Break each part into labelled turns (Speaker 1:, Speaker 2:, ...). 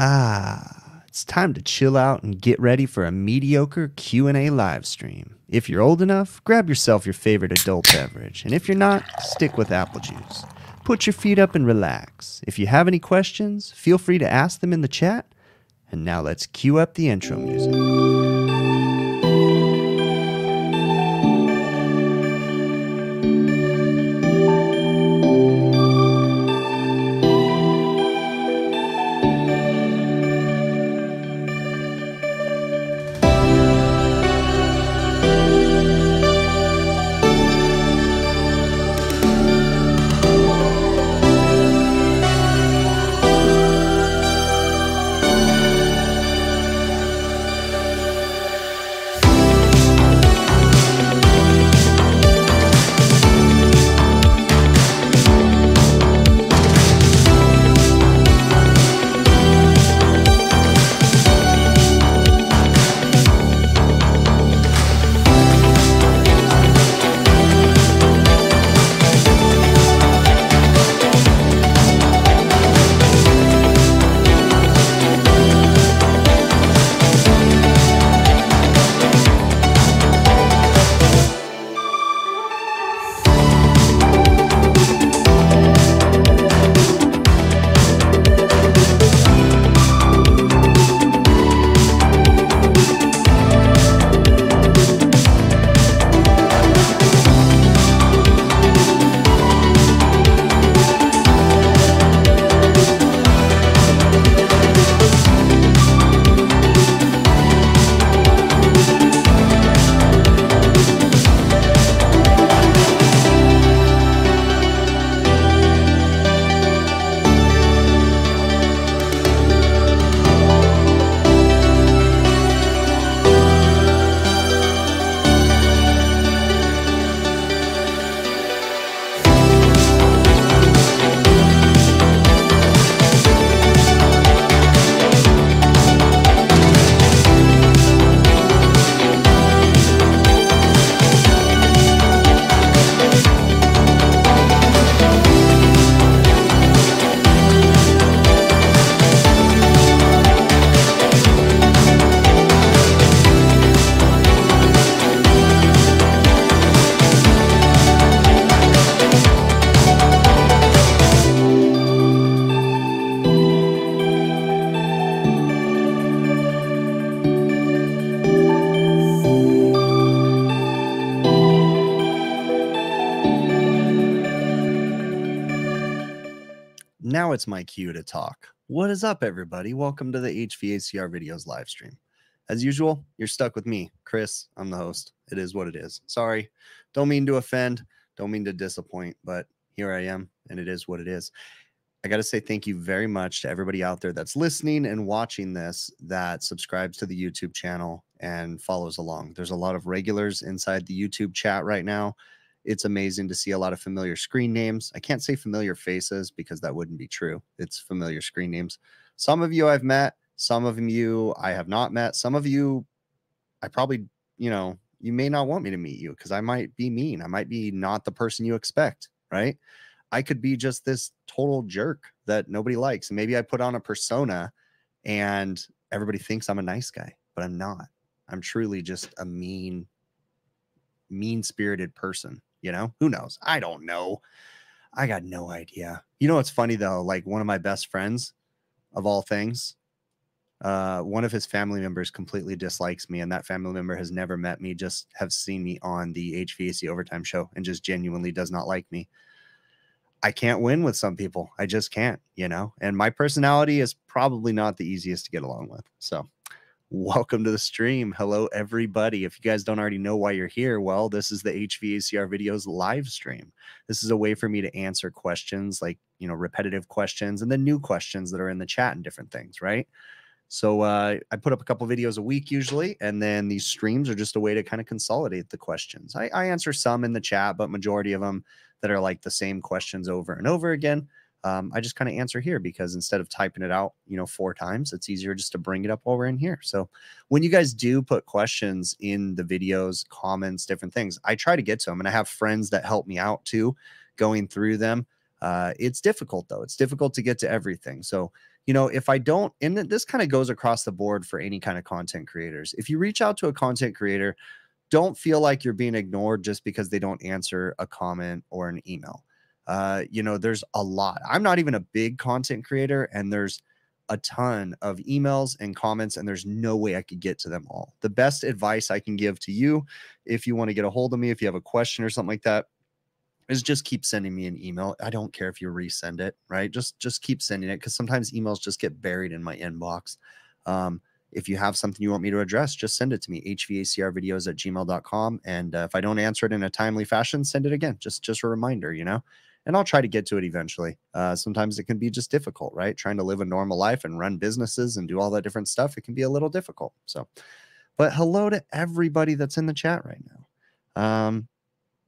Speaker 1: Ah, it's time to chill out and get ready for a mediocre Q&A live stream. If you're old enough, grab yourself your favorite adult beverage, and if you're not, stick with apple juice. Put your feet up and relax. If you have any questions, feel free to ask them in the chat. And now let's cue up the intro music. It's my cue to talk. What is up, everybody? Welcome to the HVACR videos live stream. As usual, you're stuck with me, Chris. I'm the host. It is what it is. Sorry. Don't mean to offend. Don't mean to disappoint, but here I am, and it is what it is. I got to say thank you very much to everybody out there that's listening and watching this that subscribes to the YouTube channel and follows along. There's a lot of regulars inside the YouTube chat right now. It's amazing to see a lot of familiar screen names. I can't say familiar faces because that wouldn't be true. It's familiar screen names. Some of you I've met, some of you I have not met. Some of you I probably, you know, you may not want me to meet you because I might be mean. I might be not the person you expect, right? I could be just this total jerk that nobody likes. Maybe I put on a persona and everybody thinks I'm a nice guy, but I'm not. I'm truly just a mean, mean spirited person. You know, who knows? I don't know. I got no idea. You know what's funny though? Like one of my best friends of all things, uh, one of his family members completely dislikes me, and that family member has never met me, just have seen me on the HVAC overtime show and just genuinely does not like me. I can't win with some people. I just can't, you know. And my personality is probably not the easiest to get along with. So, welcome to the stream. Hello, everybody. If you guys don't already know why you're here, well, this is the HVACR videos live stream. This is a way for me to answer questions like, you know, repetitive questions and then new questions that are in the chat and different things, right? So uh, I put up a couple videos a week usually, and then these streams are just a way to kind of consolidate the questions. I, I answer some in the chat, but majority of them that are like the same questions over and over again. Um, I just kind of answer here because instead of typing it out, you know, four times, it's easier just to bring it up while we're in here. So when you guys do put questions in the videos, comments, different things, I try to get to them, and I have friends that help me out too, going through them. Uh, it's difficult though. It's difficult to get to everything. So you know, if I don't, and this kind of goes across the board for any kind of content creators. If you reach out to a content creator, don't feel like you're being ignored just because they don't answer a comment or an email. Uh, you know, there's a lot. I'm not even a big content creator, and there's a ton of emails and comments, and there's no way I could get to them all. The best advice I can give to you, if you want to get a hold of me, if you have a question or something like that, is just keep sending me an email. I don't care if you resend it, right? Just just keep sending it because sometimes emails just get buried in my inbox. Um, if you have something you want me to address, just send it to me, hvacrvideos at gmail.com. And uh, if I don't answer it in a timely fashion, send it again. Just just a reminder, you know and I'll try to get to it eventually. Uh, sometimes it can be just difficult, right? Trying to live a normal life and run businesses and do all that different stuff, it can be a little difficult. So, but hello to everybody that's in the chat right now. Um,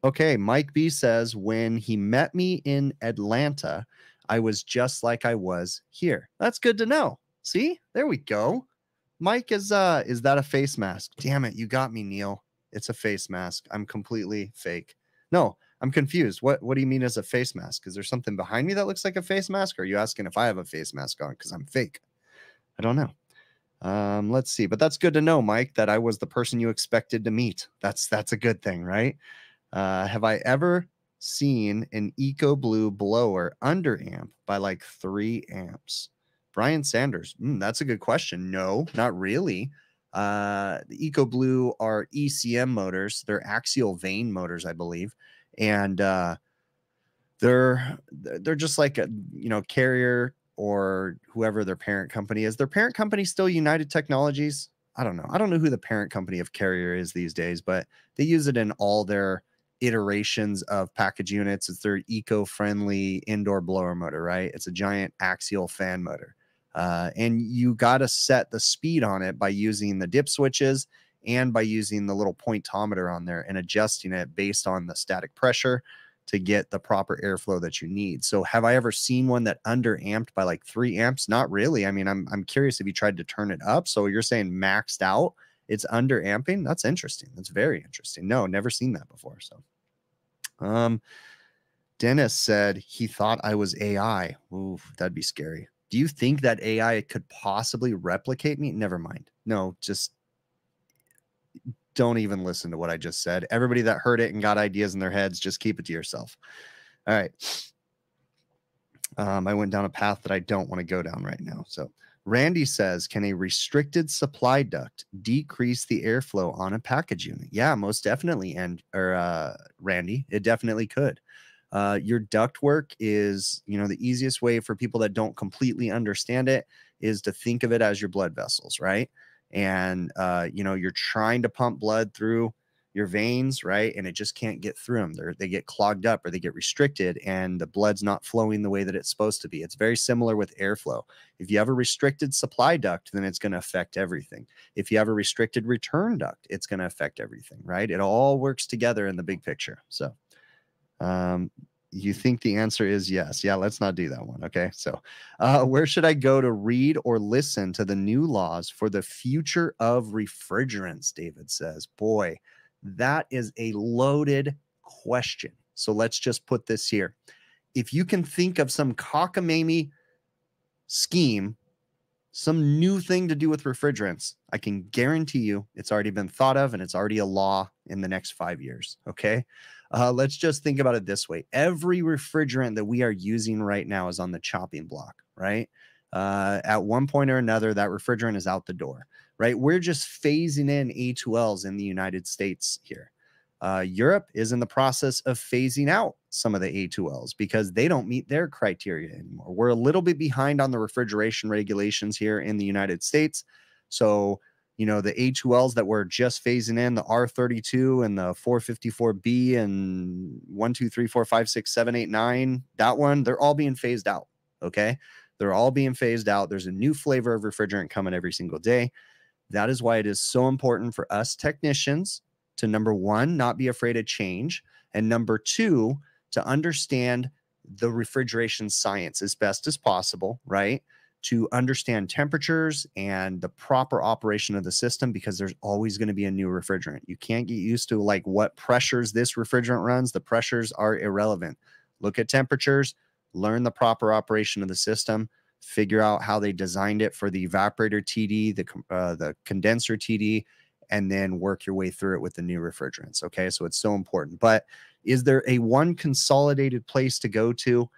Speaker 1: okay, Mike B says when he met me in Atlanta, I was just like I was here. That's good to know. See, there we go. Mike is uh is that a face mask? Damn it, you got me, Neil. It's a face mask. I'm completely fake. No, I'm confused. What what do you mean as a face mask? Is there something behind me that looks like a face mask? Or are you asking if I have a face mask on because I'm fake? I don't know. Um, let's see, but that's good to know, Mike, that I was the person you expected to meet. That's that's a good thing, right? Uh, have I ever seen an Eco Blue blower under amp by like three amps? Brian Sanders, mm, that's a good question. No, not really. Uh, the Eco Blue are ECM motors. They're axial vane motors, I believe and uh, they're they're just like a you know carrier or whoever their parent company is. Their parent company still United Technologies. I don't know. I don't know who the parent company of Carrier is these days, but they use it in all their iterations of package units. It's their eco-friendly indoor blower motor, right? It's a giant axial fan motor. Uh, and you got to set the speed on it by using the dip switches and by using the little pointometer on there and adjusting it based on the static pressure to get the proper airflow that you need. So have I ever seen one that under amped by like three amps? Not really. I mean, I'm I'm curious if you tried to turn it up. So you're saying maxed out, it's under amping. That's interesting. That's very interesting. No, never seen that before. So um Dennis said he thought I was AI. Ooh, that'd be scary. Do you think that AI could possibly replicate me? Never mind. No, just don't even listen to what I just said. Everybody that heard it and got ideas in their heads, just keep it to yourself. All right. Um, I went down a path that I don't want to go down right now. So, Randy says, can a restricted supply duct decrease the airflow on a package unit? Yeah, most definitely. And or uh, Randy, it definitely could. Uh, your duct work is, you know, the easiest way for people that don't completely understand it is to think of it as your blood vessels, right? And uh, you know you're trying to pump blood through your veins, right? And it just can't get through them. They they get clogged up or they get restricted, and the blood's not flowing the way that it's supposed to be. It's very similar with airflow. If you have a restricted supply duct, then it's going to affect everything. If you have a restricted return duct, it's going to affect everything, right? It all works together in the big picture. So, um, you think the answer is yes. Yeah, let's not do that one. Okay. So, uh, where should I go to read or listen to the new laws for the future of refrigerants? David says, Boy, that is a loaded question. So, let's just put this here. If you can think of some cockamamie scheme, some new thing to do with refrigerants, I can guarantee you it's already been thought of and it's already a law in the next five years. Okay. Uh, let's just think about it this way every refrigerant that we are using right now is on the chopping block, right? Uh, at one point or another, that refrigerant is out the door, right? We're just phasing in A2Ls in the United States here. Uh, Europe is in the process of phasing out some of the A2Ls because they don't meet their criteria anymore. We're a little bit behind on the refrigeration regulations here in the United States. So you know, the A2Ls that were just phasing in, the R32 and the 454B and one, two, three, four, five, six, seven, eight, nine, that one, they're all being phased out. Okay. They're all being phased out. There's a new flavor of refrigerant coming every single day. That is why it is so important for us technicians to number one, not be afraid of change. And number two, to understand the refrigeration science as best as possible, right? to understand temperatures and the proper operation of the system because there's always going to be a new refrigerant. You can't get used to like what pressures this refrigerant runs. The pressures are irrelevant. Look at temperatures, learn the proper operation of the system figure out how they designed it for the evaporator TD, the uh, the condenser TD, and then work your way through it with the new refrigerants. Okay, so it's so important. But is there a one consolidated place to go to?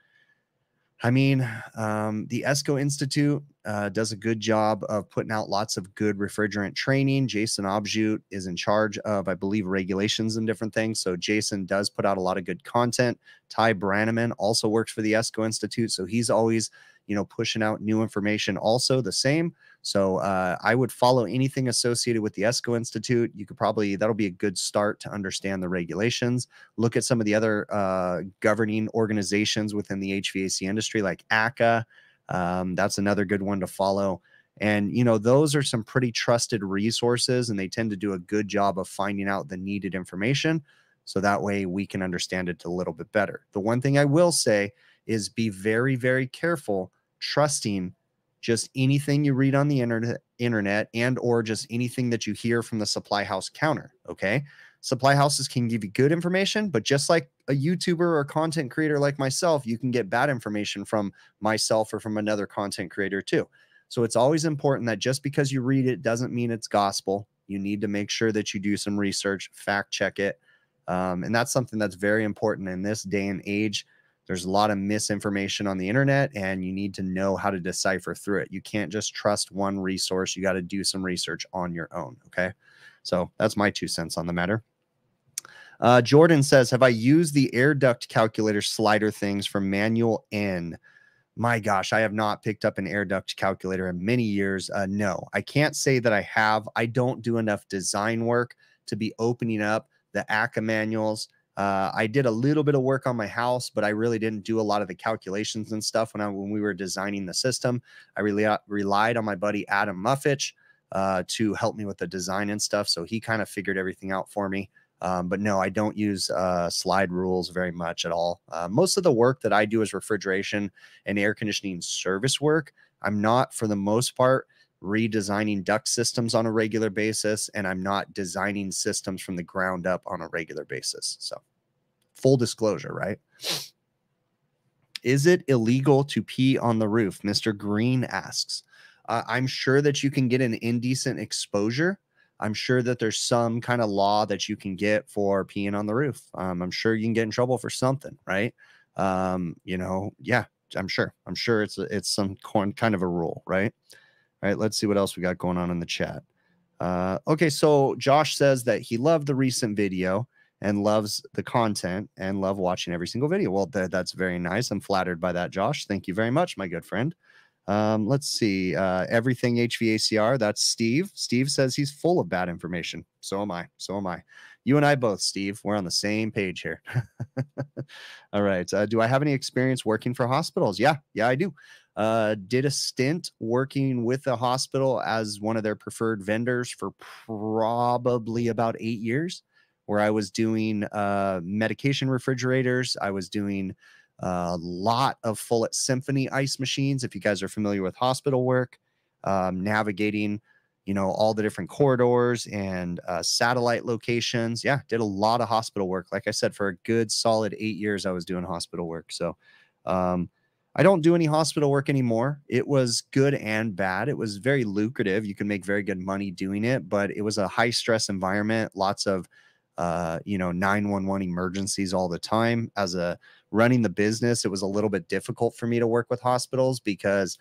Speaker 1: I mean, um, the ESCO Institute uh, does a good job of putting out lots of good refrigerant training. Jason Obrzut is in charge of, I believe, regulations and different things. So Jason does put out a lot of good content. Ty Branaman also works for the ESCO Institute. So he's always you know, pushing out new information also the same. So uh, I would follow anything associated with the ESCO Institute. You could probably, that'll be a good start to understand the regulations. Look at some of the other uh, governing organizations within the HVAC industry, like ACCA. Um, that's another good one to follow. And, you know, those are some pretty trusted resources, and they tend to do a good job of finding out the needed information. So that way we can understand it a little bit better. The one thing I will say is be very, very careful trusting just anything you read on the internet internet and or just anything that you hear from the supply house counter okay? Supply houses can give you good information but just like a youtuber or content creator like myself you can get bad information from myself or from another content creator too. So it's always important that just because you read it doesn't mean it's gospel. You need to make sure that you do some research fact check it um, and that's something that's very important in this day and age there's a lot of misinformation on the internet and you need to know how to decipher through it. You can't just trust one resource. You got to do some research on your own. Okay. So that's my two cents on the matter. Uh, Jordan says, Have I used the air duct calculator slider things from Manual N? My gosh, I have not picked up an air duct calculator in many years. Uh, no, I can't say that I have. I don't do enough design work to be opening up the ACCA manuals uh, I did a little bit of work on my house, but I really didn't do a lot of the calculations and stuff when I when we were designing the system. I really relied on my buddy Adam Mufich uh, to help me with the design and stuff. So he kind of figured everything out for me. Um, but no, I don't use uh, slide rules very much at all. Uh, most of the work that I do is refrigeration and air conditioning service work. I'm not, for the most part, redesigning duct systems on a regular basis, and I'm not designing systems from the ground up on a regular basis. So, full disclosure, right? Is it illegal to pee on the roof? Mr. Green asks. Uh, I'm sure that you can get an indecent exposure. I'm sure that there's some kind of law that you can get for peeing on the roof. Um, I'm sure you can get in trouble for something, right? Um, you know, yeah, I'm sure. I'm sure it's it's some kind of a rule, right? All right, let's see what else we got going on in the chat. Uh, okay, so Josh says that he loved the recent video and loves the content and love watching every single video. Well, th- that's very nice. I'm flattered by that, Josh. Thank you very much, my good friend. Um, let's see. Uh, everything HVACR. That's Steve. Steve says he's full of bad information. So am I. So am I. You and I both, Steve. We're on the same page here. All right. Uh, do I have any experience working for hospitals? Yeah. Yeah, I do. Uh, did a stint working with a hospital as one of their preferred vendors for probably about eight years, where I was doing uh, medication refrigerators. I was doing a lot of Follett Symphony ice machines. If you guys are familiar with hospital work, um, navigating, you know, all the different corridors and uh, satellite locations. Yeah, did a lot of hospital work. Like I said, for a good solid eight years, I was doing hospital work. So, um, I don't do any hospital work anymore. It was good and bad. It was very lucrative. You can make very good money doing it, but it was a high stress environment, lots of uh, you know, 911 emergencies all the time. As a running the business, it was a little bit difficult for me to work with hospitals because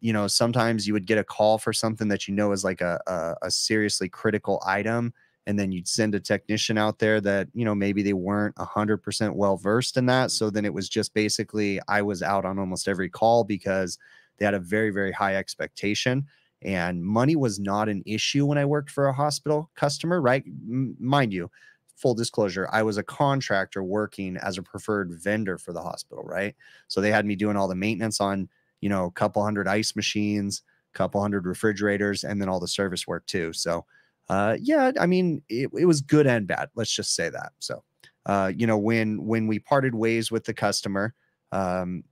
Speaker 1: you know, sometimes you would get a call for something that you know is like a, a, a seriously critical item and then you'd send a technician out there that you know maybe they weren't 100% well versed in that. So then it was just basically i was out on almost every call because they had a very very high expectation and money was not an issue when i worked for a hospital customer right? M- mind you full disclosure i was a contractor working as a preferred vendor for the hospital right? So they had me doing all the maintenance on you know a couple hundred ice machines a couple hundred refrigerators and then all the service work too so uh, yeah, I mean, it, it was good and bad. Let's just say that. So, uh, you know, when when we parted ways with the customer, um,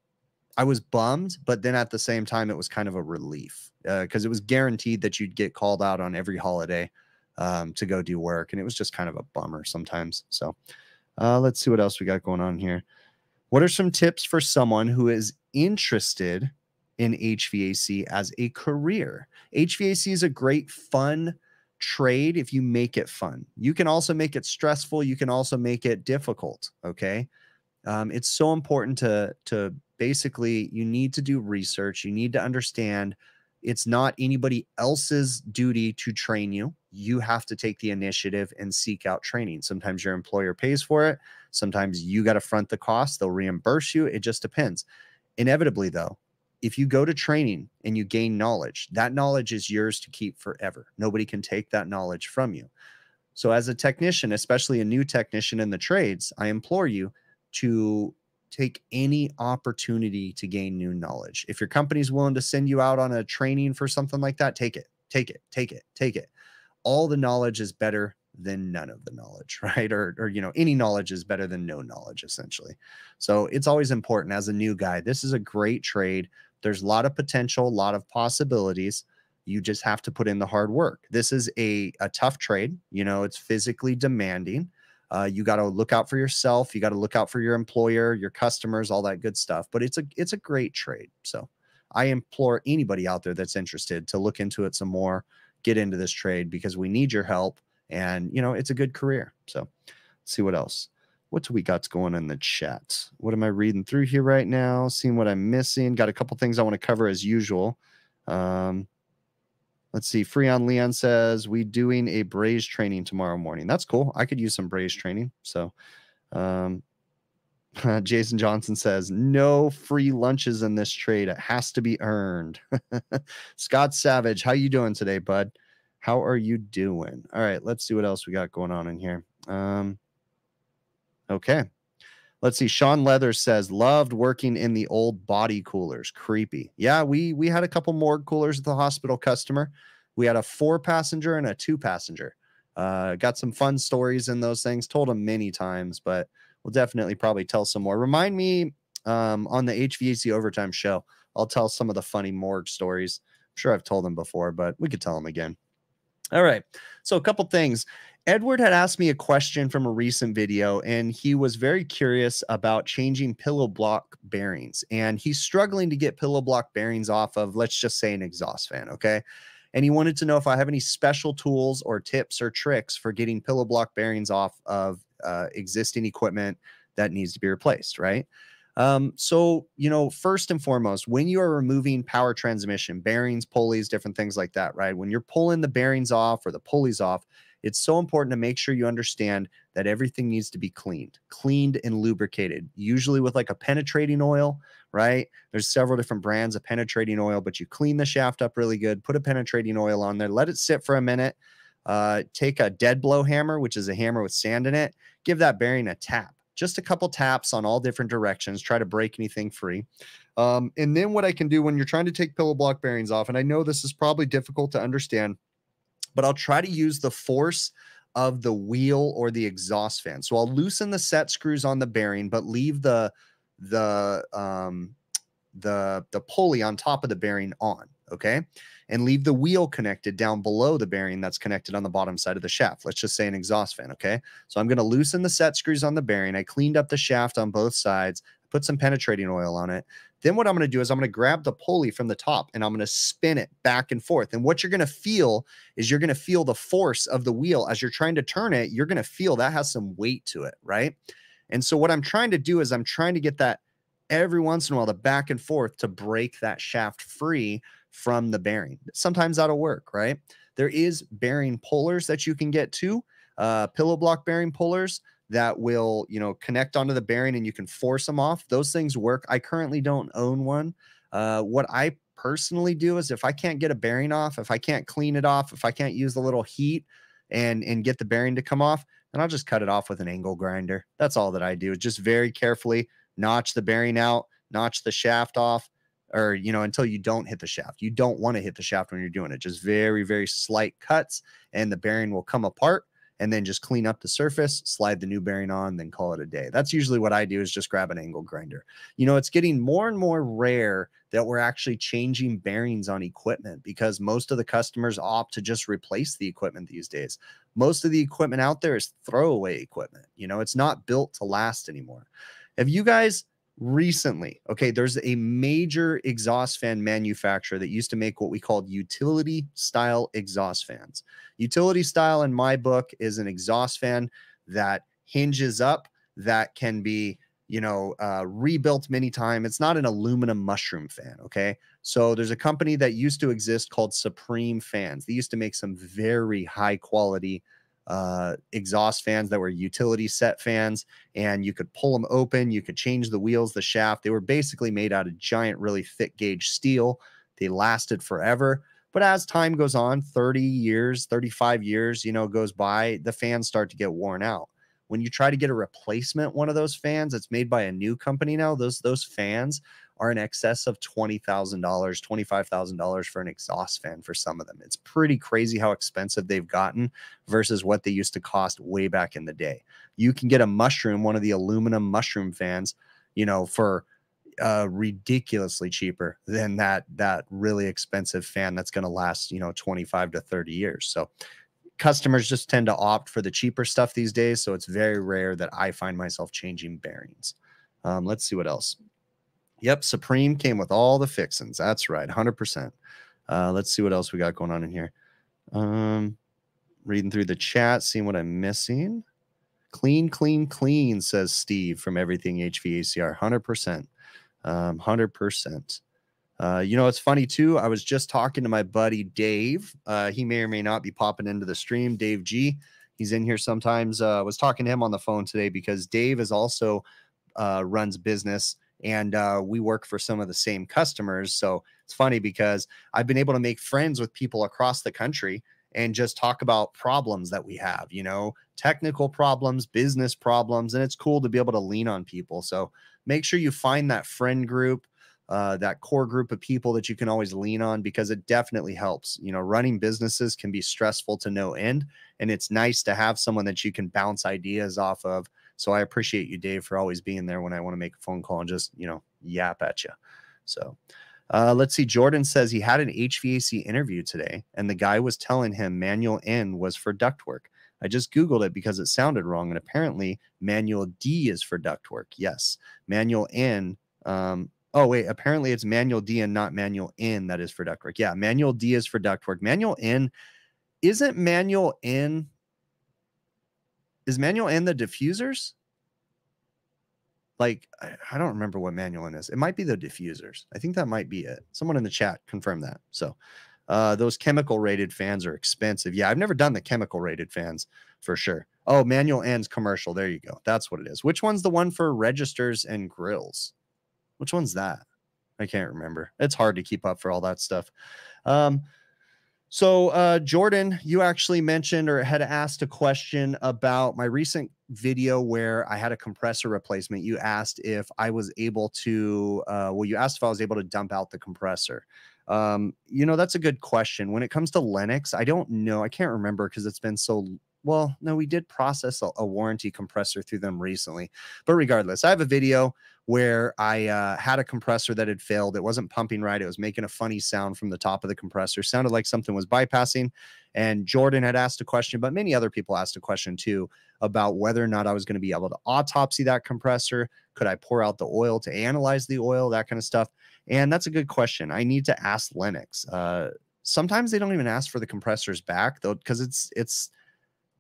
Speaker 1: I was bummed, but then at the same time, it was kind of a relief because uh, it was guaranteed that you'd get called out on every holiday um, to go do work, and it was just kind of a bummer sometimes. So, uh, let's see what else we got going on here. What are some tips for someone who is interested in HVAC as a career. HVAC is a great, fun trade if you make it fun. You can also make it stressful. You can also make it difficult. Okay. Um, it's so important to to basically you need to do research. You need to understand it's not anybody else's duty to train you. You have to take the initiative and seek out training. Sometimes your employer pays for it. Sometimes you got to front the cost. They'll reimburse you. It just depends. Inevitably, though, if you go to training and you gain knowledge, that knowledge is yours to keep forever. Nobody can take that knowledge from you. So, as a technician, especially a new technician in the trades, I implore you to take any opportunity to gain new knowledge. If your company's willing to send you out on a training for something like that, take it, take it, take it, take it. All the knowledge is better than none of the knowledge, right? Or, or you know, any knowledge is better than no knowledge, essentially. So it's always important as a new guy. This is a great trade. There's a lot of potential, a lot of possibilities. You just have to put in the hard work. This is a, a tough trade. You know, it's physically demanding. Uh, you got to look out for yourself. You got to look out for your employer, your customers, all that good stuff. But it's a it's a great trade. So I implore anybody out there that's interested to look into it some more, get into this trade because we need your help. And you know, it's a good career. So let's see what else. What do we got going in the chat? What am I reading through here right now? Seeing what I'm missing. Got a couple things I want to cover as usual. Um, Let's see. Freon Leon says we doing a braze training tomorrow morning. That's cool. I could use some braze training. So, um, Jason Johnson says no free lunches in this trade. It has to be earned. Scott Savage, how you doing today, bud? How are you doing? All right, let's see what else we got going on in here. Um, okay. Let's see. Sean Leather says loved working in the old body coolers. Creepy. Yeah, we we had a couple morgue coolers at the hospital customer. We had a four passenger and a two passenger. Uh, got some fun stories in those things. Told them many times, but we'll definitely probably tell some more. Remind me um, on the HVAC overtime show. I'll tell some of the funny morgue stories. I'm sure I've told them before, but we could tell them again. All right. So a couple things. Edward had asked me a question from a recent video, and he was very curious about changing pillow block bearings. And he's struggling to get pillow block bearings off of, let's just say, an exhaust fan. Okay. And he wanted to know if I have any special tools or tips or tricks for getting pillow block bearings off of uh, existing equipment that needs to be replaced. Right. Um, so, you know, first and foremost, when you are removing power transmission, bearings, pulleys, different things like that, right? When you're pulling the bearings off or the pulleys off, it's so important to make sure you understand that everything needs to be cleaned, cleaned and lubricated, usually with like a penetrating oil, right? There's several different brands of penetrating oil, but you clean the shaft up really good, put a penetrating oil on there, let it sit for a minute. Uh, take a dead blow hammer, which is a hammer with sand in it, give that bearing a tap just a couple taps on all different directions, try to break anything free. Um, and then what I can do when you're trying to take pillow block bearings off, and I know this is probably difficult to understand, but I'll try to use the force of the wheel or the exhaust fan. So I'll loosen the set screws on the bearing, but leave the the um the the pulley on top of the bearing on, okay? And leave the wheel connected down below the bearing that's connected on the bottom side of the shaft. Let's just say an exhaust fan, okay? So I'm going to loosen the set screws on the bearing. I cleaned up the shaft on both sides, put some penetrating oil on it. Then what I'm going to do is I'm going to grab the pulley from the top and I'm going to spin it back and forth. And what you're going to feel is you're going to feel the force of the wheel as you're trying to turn it. You're going to feel that has some weight to it, right? And so what I'm trying to do is I'm trying to get that every once in a while the back and forth to break that shaft free from the bearing. Sometimes that'll work, right? There is bearing pullers that you can get to, uh, pillow block bearing pullers that will, you know, connect onto the bearing and you can force them off. Those things work. I currently don't own one. Uh, what I personally do is if I can't get a bearing off, if I can't clean it off, if I can't use the little heat and and get the bearing to come off, then I'll just cut it off with an angle grinder. That's all that I do. Just very carefully notch the bearing out, notch the shaft off, or you know until you don't hit the shaft. You don't want to hit the shaft when you're doing it just very very slight cuts and the bearing will come apart and then just clean up the surface slide the new bearing on then call it a day. That's usually what i do is just grab an angle grinder. You know it's getting more and more rare that we're actually changing bearings on equipment because most of the customers opt to just replace the equipment these days. Most of the equipment out there is throwaway equipment you know it's not built to last anymore. Have you guys recently, okay, there's a major exhaust fan manufacturer that used to make what we called utility style exhaust fans. Utility style, in my book, is an exhaust fan that hinges up that can be you know uh, rebuilt many times it's not an aluminum mushroom fan okay? So there's a company that used to exist called supreme fans. They used to make some very high quality uh, exhaust fans that were utility set fans and you could pull them open you could change the wheels the shaft. They were basically made out of giant really thick gauge steel. They lasted forever. But as time goes on 30 years 35 years you know goes by the fans start to get worn out. When you try to get a replacement one of those fans it's made by a new company now those those fans are in excess of $20,000, $25,000 for an exhaust fan for some of them. It's pretty crazy how expensive they've gotten versus what they used to cost way back in the day. You can get a mushroom, one of the aluminum mushroom fans, you know, for uh, ridiculously cheaper than that that really expensive fan that's going to last, you know, 25 to 30 years. So customers just tend to opt for the cheaper stuff these days. So it's very rare that I find myself changing bearings. Um, let's see what else. Yep, Supreme came with all the fixins. That's right, 100%. Uh, let's see what else we got going on in here. Um, reading through the chat, seeing what I'm missing. Clean, clean, clean, says Steve from Everything HVACR. 100%. Um, 100%. Uh, you know, it's funny too. I was just talking to my buddy Dave. Uh, he may or may not be popping into the stream. Dave G. He's in here sometimes. Uh, was talking to him on the phone today because Dave is also uh, runs business and uh, we work for some of the same customers. So it's funny because I've been able to make friends with people across the country and just talk about problems that we have, you know, technical problems, business problems, and it's cool to be able to lean on people. So make sure you find that friend group uh, that core group of people that you can always lean on because it definitely helps. You know, running businesses can be stressful to no end, and it's nice to have someone that you can bounce ideas off of. So I appreciate you, Dave, for always being there when I want to make a phone call and just you know yap at you. So. Uh, let's see. Jordan says he had an HVAC interview today, and the guy was telling him manual N was for ductwork. I just Googled it because it sounded wrong, and apparently manual D is for ductwork. Yes, manual N um, Oh, wait. Apparently it's manual D and not manual N that is for ductwork. Yeah, manual D is for ductwork. Manual N isn't manual N. Is manual N the diffusers? Like, I, I don't remember what manual is. It might be the diffusers. I think that might be it. Someone in the chat confirm that. So, uh, those chemical rated fans are expensive. Yeah, I've never done the chemical rated fans for sure. Oh, manual N's commercial. There you go. That's what it is. Which one's the one for registers and grills? Which one's that? I can't remember. It's hard to keep up for all that stuff. Um, so, uh, Jordan, you actually mentioned or had asked a question about my recent video where I had a compressor replacement. You asked if I was able to, uh, well, you asked if I was able to dump out the compressor. Um, you know, that's a good question. When it comes to Lennox, I don't know. I can't remember because it's been so well, no, we did process a, a, warranty compressor through them recently. But regardless, I have a video where I uh, had a compressor that had failed. It wasn't pumping right. It was making a funny sound from the top of the compressor. Sounded like something was bypassing. And Jordan had asked a question, but many other people asked a question too about whether or not I was going to be able to autopsy that compressor. Could I pour out the oil to analyze the oil, that kind of stuff? And that's a good question. I need to ask Lennox. Uh, sometimes they don't even ask for the compressors back though, because it's it's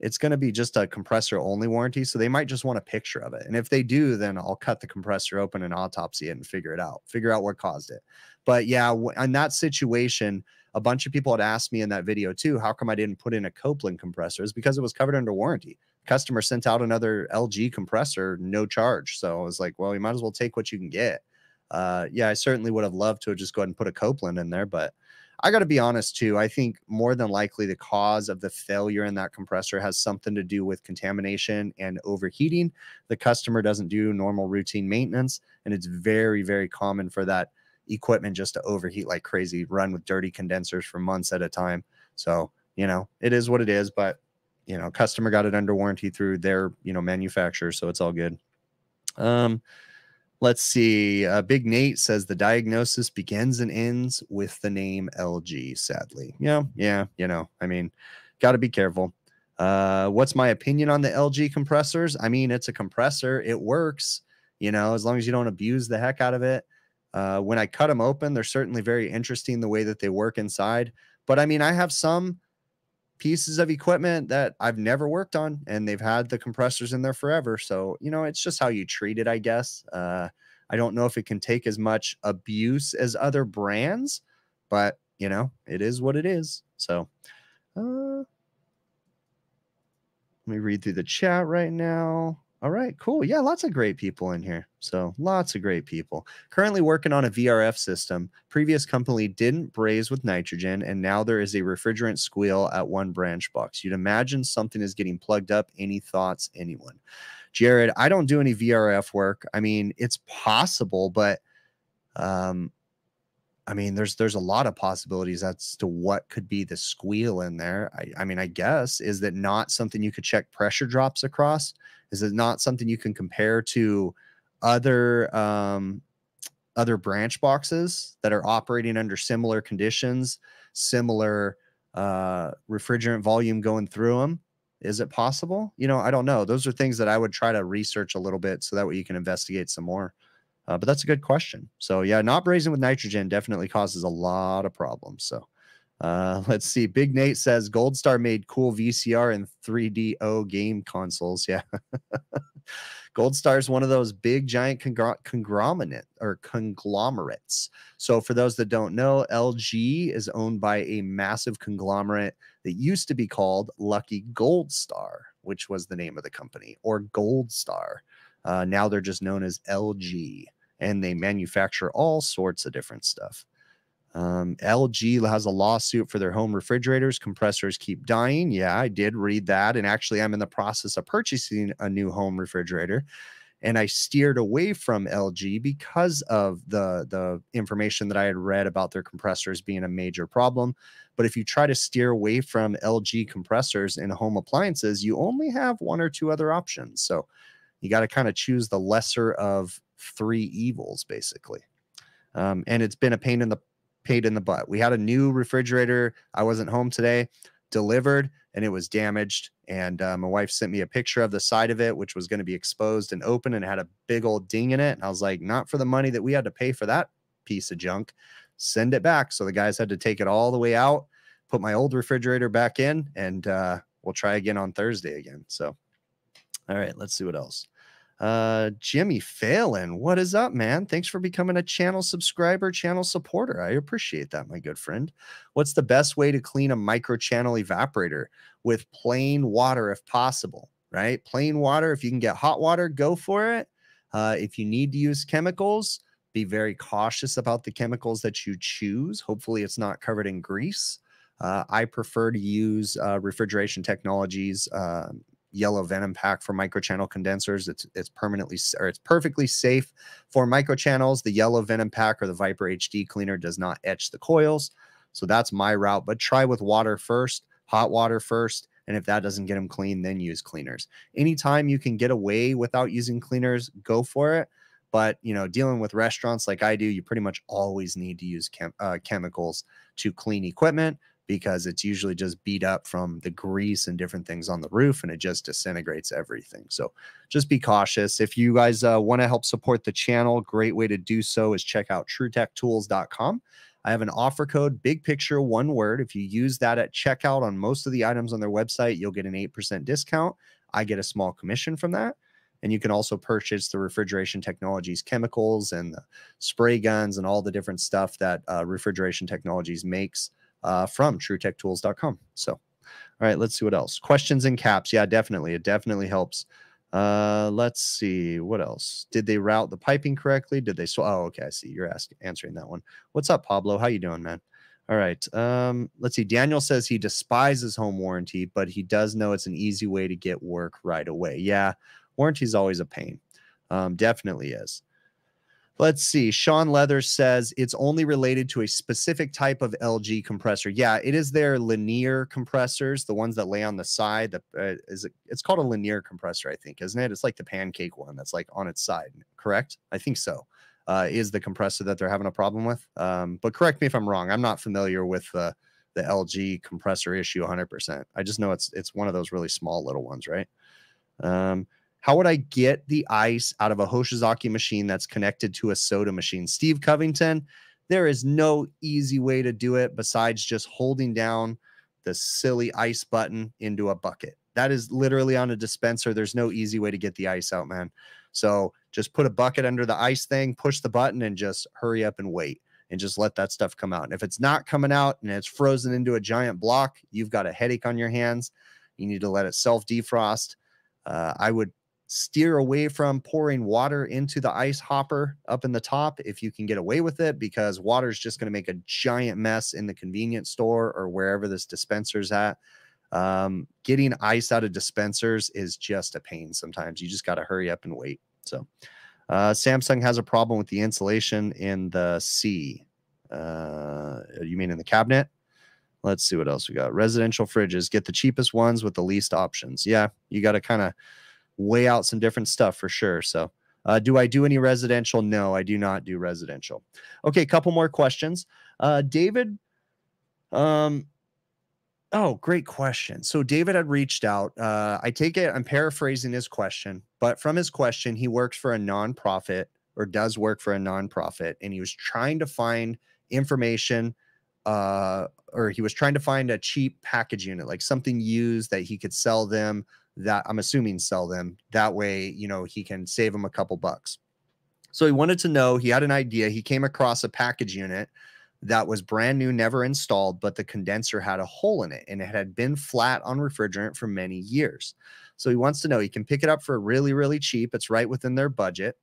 Speaker 1: it's going to be just a compressor only warranty. So they might just want a picture of it. And if they do, then I'll cut the compressor open and autopsy it and figure it out, figure out what caused it. But yeah, in that situation, a bunch of people had asked me in that video too, how come I didn't put in a Copeland compressor? Is because it was covered under warranty. Customer sent out another LG compressor, no charge. So I was like, well, you might as well take what you can get. Uh, yeah, I certainly would have loved to have just go ahead and put a Copeland in there, but I got to be honest too. I think more than likely the cause of the failure in that compressor has something to do with contamination and overheating. The customer doesn't do normal routine maintenance, and it's very, very common for that equipment just to overheat like crazy, run with dirty condensers for months at a time. So, you know, it is what it is, but you know, customer got it under warranty through their, you know, manufacturer, so it's all good. Um, Let's see. Uh, Big Nate says the diagnosis begins and ends with the name LG, sadly. Yeah, yeah, you know, I mean, got to be careful. Uh, what's my opinion on the LG compressors? I mean, it's a compressor, it works. you know, as long as you don't abuse the heck out of it. Uh, when I cut them open, they're certainly very interesting the way that they work inside. But I mean, I have some pieces of equipment that I've never worked on and they've had the compressors in there forever. So, you know, it's just how you treat it, I guess. Uh, I don't know if it can take as much abuse as other brands, but you know, it is what it is. So, uh, let me read through the chat right now. All right, cool. Yeah, lots of great people in here. So lots of great people. Currently working on a VRF system. Previous company didn't braze with nitrogen, and now there is a refrigerant squeal at one branch box. You'd imagine something is getting plugged up. Any thoughts, anyone? Jared, I don't do any VRF work. I mean, it's possible, but um, I mean, there's there's a lot of possibilities as to what could be the squeal in there. I, I mean, I guess is that not something you could check pressure drops across? Is it not something you can compare to other um, other branch boxes that are operating under similar conditions, similar uh, refrigerant volume going through them? Is it possible? You know, I don't know. Those are things that I would try to research a little bit so that way you can investigate some more. Uh, but that's a good question. So yeah, not brazing with nitrogen definitely causes a lot of problems. So uh, let's see. Big Nate says Gold Star made cool VCR and 3DO game consoles. Yeah. Gold Star is one of those big giant conglomerate or conglomerates. So for those that don't know, LG is owned by a massive conglomerate that used to be called Lucky Gold Star, which was the name of the company, or Gold Star. Uh, now they're just known as LG, and they manufacture all sorts of different stuff. Um, LG has a lawsuit for their home refrigerators. Compressors keep dying. Yeah, I did read that. And actually, I'm in the process of purchasing a new home refrigerator. And I steered away from LG because of the, the information that I had read about their compressors being a major problem. But if you try to steer away from LG compressors in home appliances, you only have one or two other options. So you got to kind of choose the lesser of three evils, basically. Um, and it's been a pain in the paid in the butt. We had a new refrigerator. I wasn't home today, delivered, and it was damaged. And uh, my wife sent me a picture of the side of it, which was going to be exposed and open and had a big old ding in it. And I was like, not for the money that we had to pay for that piece of junk. Send it back. So the guys had to take it all the way out, put my old refrigerator back in, and uh, we'll try again on Thursday again. So, all right, let's see what else. Uh, Jimmy Phelan, what is up, man? Thanks for becoming a channel subscriber, channel supporter. I appreciate that, my good friend. What's the best way to clean a micro channel evaporator? With plain water, if possible, right? Plain water. If you can get hot water, go for it. Uh, if you need to use chemicals, be very cautious about the chemicals that you choose. Hopefully, it's not covered in grease. Uh, I prefer to use uh, refrigeration technologies, uh, yellow venom pack for microchannel condensers. It's it's permanently or it's perfectly safe for microchannels. The yellow venom pack or the Viper HD cleaner does not etch the coils. So that's my route. But try with water first, hot water first. And if that doesn't get them clean, then use cleaners. Anytime you can get away without using cleaners, go for it. But you know, dealing with restaurants like I do, you pretty much always need to use chem uh, chemicals to clean equipment because it's usually just beat up from the grease and different things on the roof and it just disintegrates everything. So just be cautious. If you guys uh, want to help support the channel, great way to do so is check out trutechtools.com. I have an offer code, big picture, one word. If you use that at checkout on most of the items on their website, you'll get an 8% discount. I get a small commission from that. And you can also purchase the refrigeration technologies chemicals and the spray guns and all the different stuff that uh, refrigeration technologies makes uh, from trutechtools.com. So, all right, let's see what else. Questions in caps. Yeah, definitely. It definitely helps. Uh, let's see what else. Did they route the piping correctly? Did they? So, oh, okay. I see. You're asking, answering that one. What's up, Pablo? How you doing, man? All right. Um, let's see. Daniel says he despises home warranty, but he does know it's an easy way to get work right away. Yeah, warranty is always a pain. Um, definitely is. Let's see. Sean Leather says it's only related to a specific type of LG compressor. Yeah, it is their linear compressors, the ones that lay on the side. That uh, is it, it's called a linear compressor, I think, isn't it? It's like the pancake one that's like on its side, correct? I think so. Uh, is the compressor that they're having a problem with? Um, but correct me if I'm wrong. I'm not familiar with uh, the LG compressor issue 100%. I just know it's it's one of those really small little ones, right? Um, How would I get the ice out of a Hoshizaki machine that's connected to a soda machine? Steve Covington, there is no easy way to do it besides just holding down the silly ice button into a bucket. That is literally on a dispenser. There's no easy way to get the ice out, man. So just put a bucket under the ice thing, push the button, and just hurry up and wait and just let that stuff come out. And if it's not coming out and it's frozen into a giant block, you've got a headache on your hands. You need to let it self defrost. Uh, I would steer away from pouring water into the ice hopper up in the top if you can get away with it because water is just going to make a giant mess in the convenience store or wherever this dispenser's at. Um, getting ice out of dispensers is just a pain sometimes. You just got to hurry up and wait. So uh, samsung has a problem with the insulation in the c uh, you mean in the cabinet? Let's see what else we got. Residential fridges get the cheapest ones with the least options. Yeah you got to kind of weigh out some different stuff for sure. So, uh, do I do any residential? No, I do not do residential. Okay, a couple more questions. Uh, David, um, oh, great question. So, David had reached out. Uh, I take it, I'm paraphrasing his question, but from his question, he works for a nonprofit or does work for a nonprofit, and he was trying to find information. Uh, or he was trying to find a cheap package unit, like something used that he could sell them that I'm assuming sell them. That way, you know, he can save them a couple bucks. So he wanted to know, he had an idea. He came across a package unit that was brand new, never installed, but the condenser had a hole in it and it had been flat on refrigerant for many years. So he wants to know he can pick it up for really, really cheap. It's right within their budget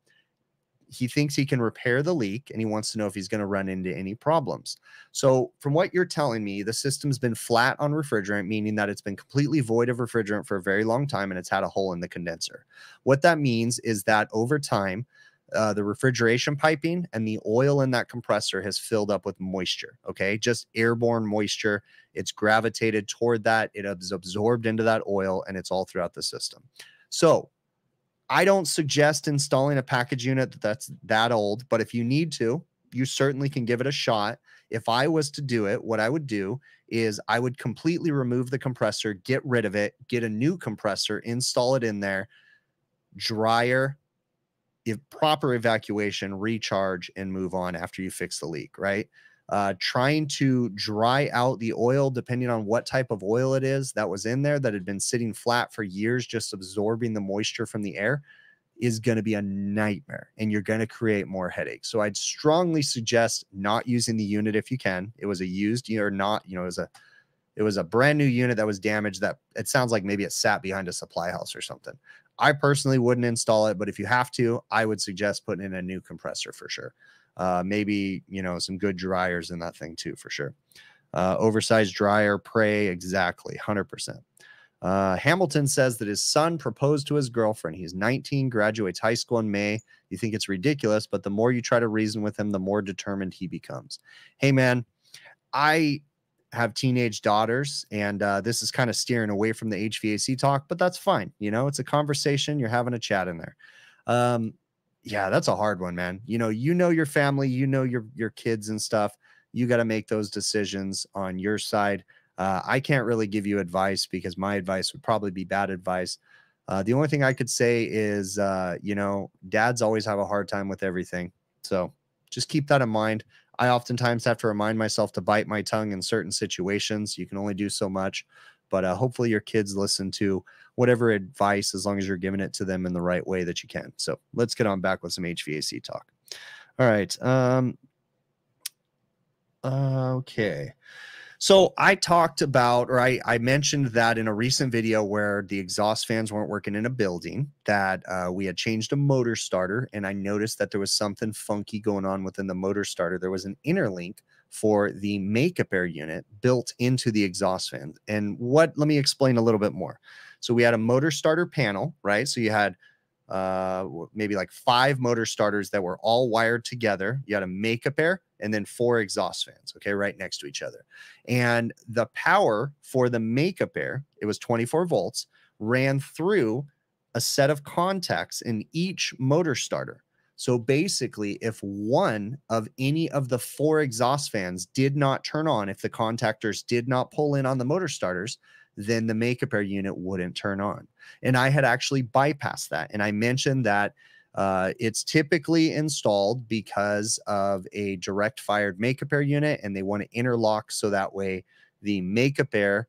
Speaker 1: he thinks he can repair the leak and he wants to know if he's going to run into any problems. So, from what you're telling me, the system's been flat on refrigerant, meaning that it's been completely void of refrigerant for a very long time and it's had a hole in the condenser. What that means is that over time, uh, the refrigeration piping and the oil in that compressor has filled up with moisture. Okay. Just airborne moisture. It's gravitated toward that. It is absorbed into that oil and it's all throughout the system. So, I don't suggest installing a package unit that's that old, but if you need to, you certainly can give it a shot. If I was to do it, what I would do is I would completely remove the compressor, get rid of it, get a new compressor, install it in there, dryer, if proper evacuation, recharge, and move on after you fix the leak, right? Uh, trying to dry out the oil, depending on what type of oil it is that was in there that had been sitting flat for years, just absorbing the moisture from the air, is going to be a nightmare and you're going to create more headaches. So I'd strongly suggest not using the unit if you can. It was a used or not, you know, it was a it was a brand new unit that was damaged that it sounds like maybe it sat behind a supply house or something. I personally wouldn't install it, but if you have to, I would suggest putting in a new compressor for sure. Uh, maybe you know some good dryers in that thing too for sure. Uh, oversized dryer, pray exactly, hundred percent. Uh, Hamilton says that his son proposed to his girlfriend. He's 19, graduates high school in May. You think it's ridiculous, but the more you try to reason with him, the more determined he becomes. Hey, man, I have teenage daughters, and uh, this is kind of steering away from the HVAC talk, but that's fine. You know, it's a conversation. You're having a chat in there. Um, yeah, that's a hard one, man. You know, you know your family, you know your your kids and stuff. You got to make those decisions on your side. Uh, I can't really give you advice because my advice would probably be bad advice. Uh, the only thing I could say is, uh, you know, dads always have a hard time with everything. So just keep that in mind. I oftentimes have to remind myself to bite my tongue in certain situations. You can only do so much, but uh, hopefully your kids listen to whatever advice as long as you're giving it to them in the right way that you can. So let's get on back with some HVAC talk. All right. Um, okay. So I talked about, or I, I mentioned that in a recent video where the exhaust fans weren't working in a building, that uh, we had changed a motor starter, and I noticed that there was something funky going on within the motor starter. There was an interlink for the makeup air unit built into the exhaust fan. And what? Let me explain a little bit more. So we had a motor starter panel, right? So you had uh, maybe like five motor starters that were all wired together. You had a makeup air and then four exhaust fans, okay, right next to each other. And the power for the makeup air, it was 24 volts, ran through a set of contacts in each motor starter. So basically, if one of any of the four exhaust fans did not turn on, if the contactors did not pull in on the motor starters, then the makeup air unit wouldn't turn on. And I had actually bypassed that. And I mentioned that uh, it's typically installed because of a direct fired makeup air unit, and they want to interlock so that way the makeup air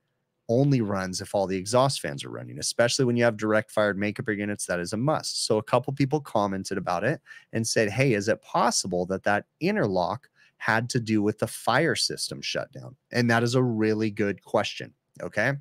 Speaker 1: only runs if all the exhaust fans are running, especially when you have direct fired makeup air units. That is a must. So a couple people commented about it and said, "Hey, is it possible that that interlock had to do with the fire system shutdown?" And that is a really good question. Okay,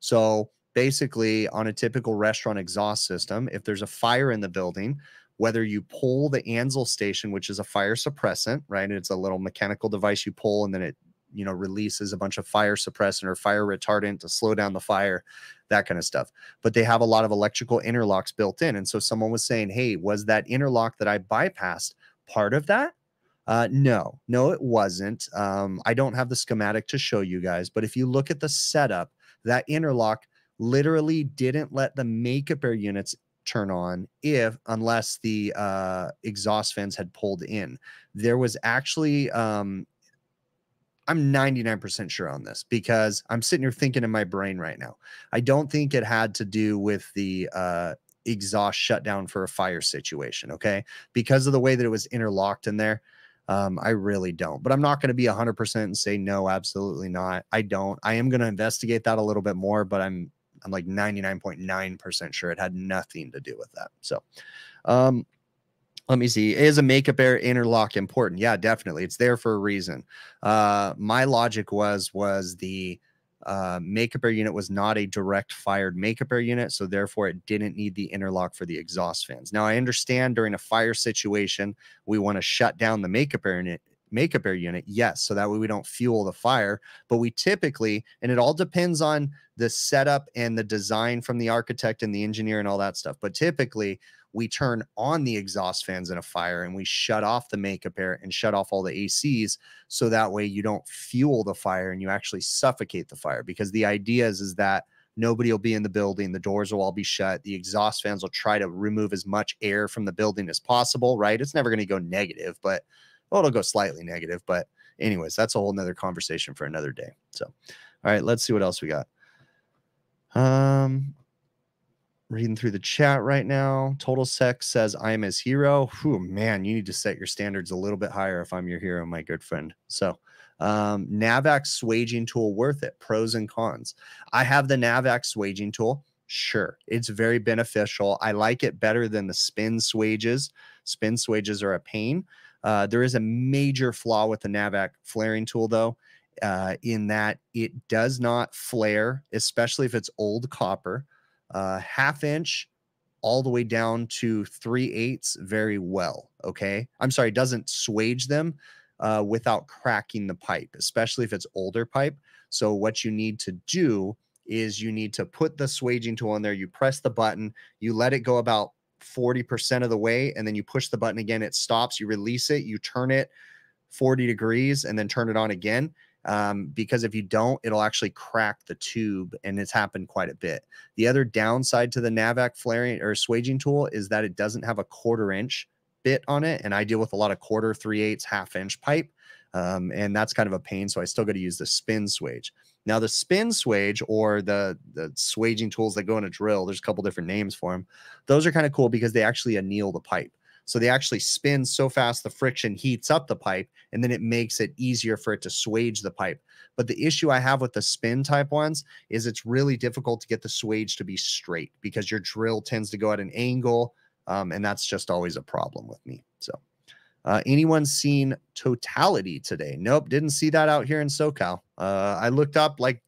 Speaker 1: so basically, on a typical restaurant exhaust system, if there's a fire in the building, whether you pull the Ansul station, which is a fire suppressant, right? It's a little mechanical device you pull and then it you know releases a bunch of fire suppressant or fire retardant to slow down the fire that kind of stuff but they have a lot of electrical interlocks built in and so someone was saying hey was that interlock that i bypassed part of that uh, no no it wasn't um, i don't have the schematic to show you guys but if you look at the setup that interlock literally didn't let the makeup air units turn on if unless the uh, exhaust fans had pulled in there was actually um, I'm 99% sure on this because I'm sitting here thinking in my brain right now. I don't think it had to do with the uh, exhaust shutdown for a fire situation. Okay. Because of the way that it was interlocked in there. Um, I really don't, but I'm not going to be 100% and say no, absolutely not. I don't. I am going to investigate that a little bit more, but I'm I'm like 99.9% sure it had nothing to do with that. So, um, let me see is a makeup air interlock important yeah definitely it's there for a reason uh my logic was was the uh, makeup air unit was not a direct fired makeup air unit, so therefore it didn't need the interlock for the exhaust fans. Now I understand during a fire situation we want to shut down the makeup air unit, makeup air unit, yes, so that way we don't fuel the fire. But we typically, and it all depends on the setup and the design from the architect and the engineer and all that stuff. But typically, we turn on the exhaust fans in a fire and we shut off the makeup air and shut off all the ACs so that way you don't fuel the fire and you actually suffocate the fire because the idea is, is that nobody will be in the building the doors will all be shut the exhaust fans will try to remove as much air from the building as possible right it's never going to go negative but well, it'll go slightly negative but anyways that's a whole nother conversation for another day so all right let's see what else we got um reading through the chat right now. Total Tech says, I am his hero. Whew, man, you need to set your standards a little bit higher if I'm your hero, my good friend. So, um, Navac swaging tool worth it. Pros and cons. I have the Navac swaging tool. Sure, it's very beneficial. I like it better than the spin swages. Spin swages are a pain. Uh, there is a major flaw with the Navac flaring tool, though, uh, in that it does not flare, especially if it's old copper uh, half inch all the way down to three eighths very well. Okay. I'm sorry, doesn't swage them uh, without cracking the pipe, especially if it's older pipe. So, what you need to do is you need to put the swaging tool in there. You press the button, you let it go about 40% of the way, and then you push the button again. It stops, you release it, you turn it 40 degrees, and then turn it on again um, because if you don't, it'll actually crack the tube, and it's happened quite a bit. The other downside to the Navac flaring or swaging tool is that it doesn't have a quarter inch bit on it, and I deal with a lot of quarter, three eighths, half inch pipe, um, and that's kind of a pain. So I still got to use the spin swage. Now the spin swage or the the swaging tools that go in a drill, there's a couple different names for them. Those are kind of cool because they actually anneal the pipe. So they actually spin so fast the friction heats up the pipe and then it makes it easier for it to swage the pipe. But the issue I have with the spin type ones is it's really difficult to get the swage to be straight because your drill tends to go at an angle. Um, and that's just always a problem with me. So, uh, anyone seen totality today? Nope, didn't see that out here in SoCal. Uh, I looked up like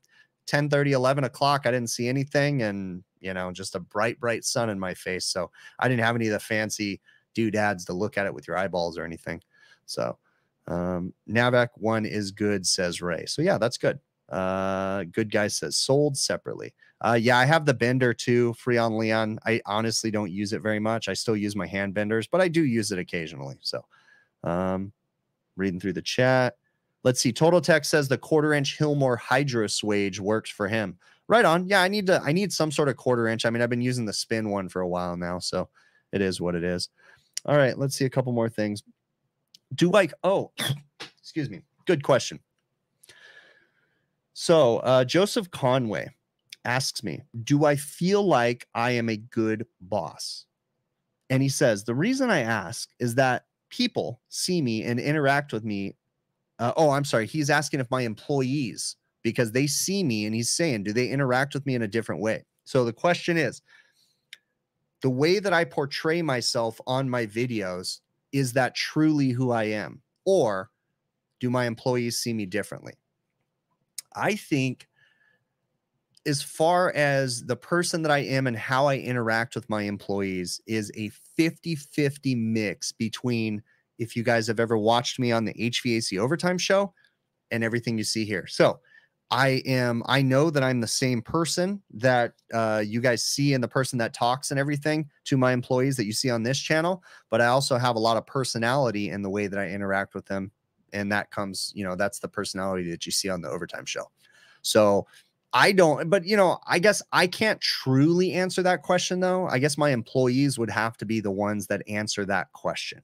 Speaker 1: 10 30, 11 o'clock. I didn't see anything, and you know, just a bright, bright sun in my face. So, I didn't have any of the fancy doodads to look at it with your eyeballs or anything. So um, Navac one is good, says Ray. So yeah, that's good. Uh, good guy says sold separately. Uh, yeah, I have the bender too, Freon Leon. I honestly don't use it very much. I still use my hand benders, but I do use it occasionally. So, um, reading through the chat. Let's see. Total Tech says the quarter inch Hilmor Hydro Swage works for him. Right on. Yeah, I need to. I need some sort of quarter inch. I mean, I've been using the spin one for a while now, so it is what it is. All right, let's see a couple more things. Do like oh, excuse me. Good question. So uh, Joseph Conway asks me, Do I feel like I am a good boss? And he says, The reason I ask is that people see me and interact with me. Uh, oh, I'm sorry. He's asking if my employees, because they see me and he's saying, Do they interact with me in a different way? So the question is, the way that I portray myself on my videos, is that truly who I am? Or do my employees see me differently? I think as far as the person that I am and how I interact with my employees is a 50 50 mix between if you guys have ever watched me on the HVAC overtime show and everything you see here. So I am, I know that I'm the same person that uh, you guys see in the person that talks and everything to my employees that you see on this channel, but I also have a lot of personality in the way that I interact with them. And that comes, you know, that's the personality that you see on the overtime show. So I don't, but you know, I guess I can't truly answer that question though. I guess my employees would have to be the ones that answer that question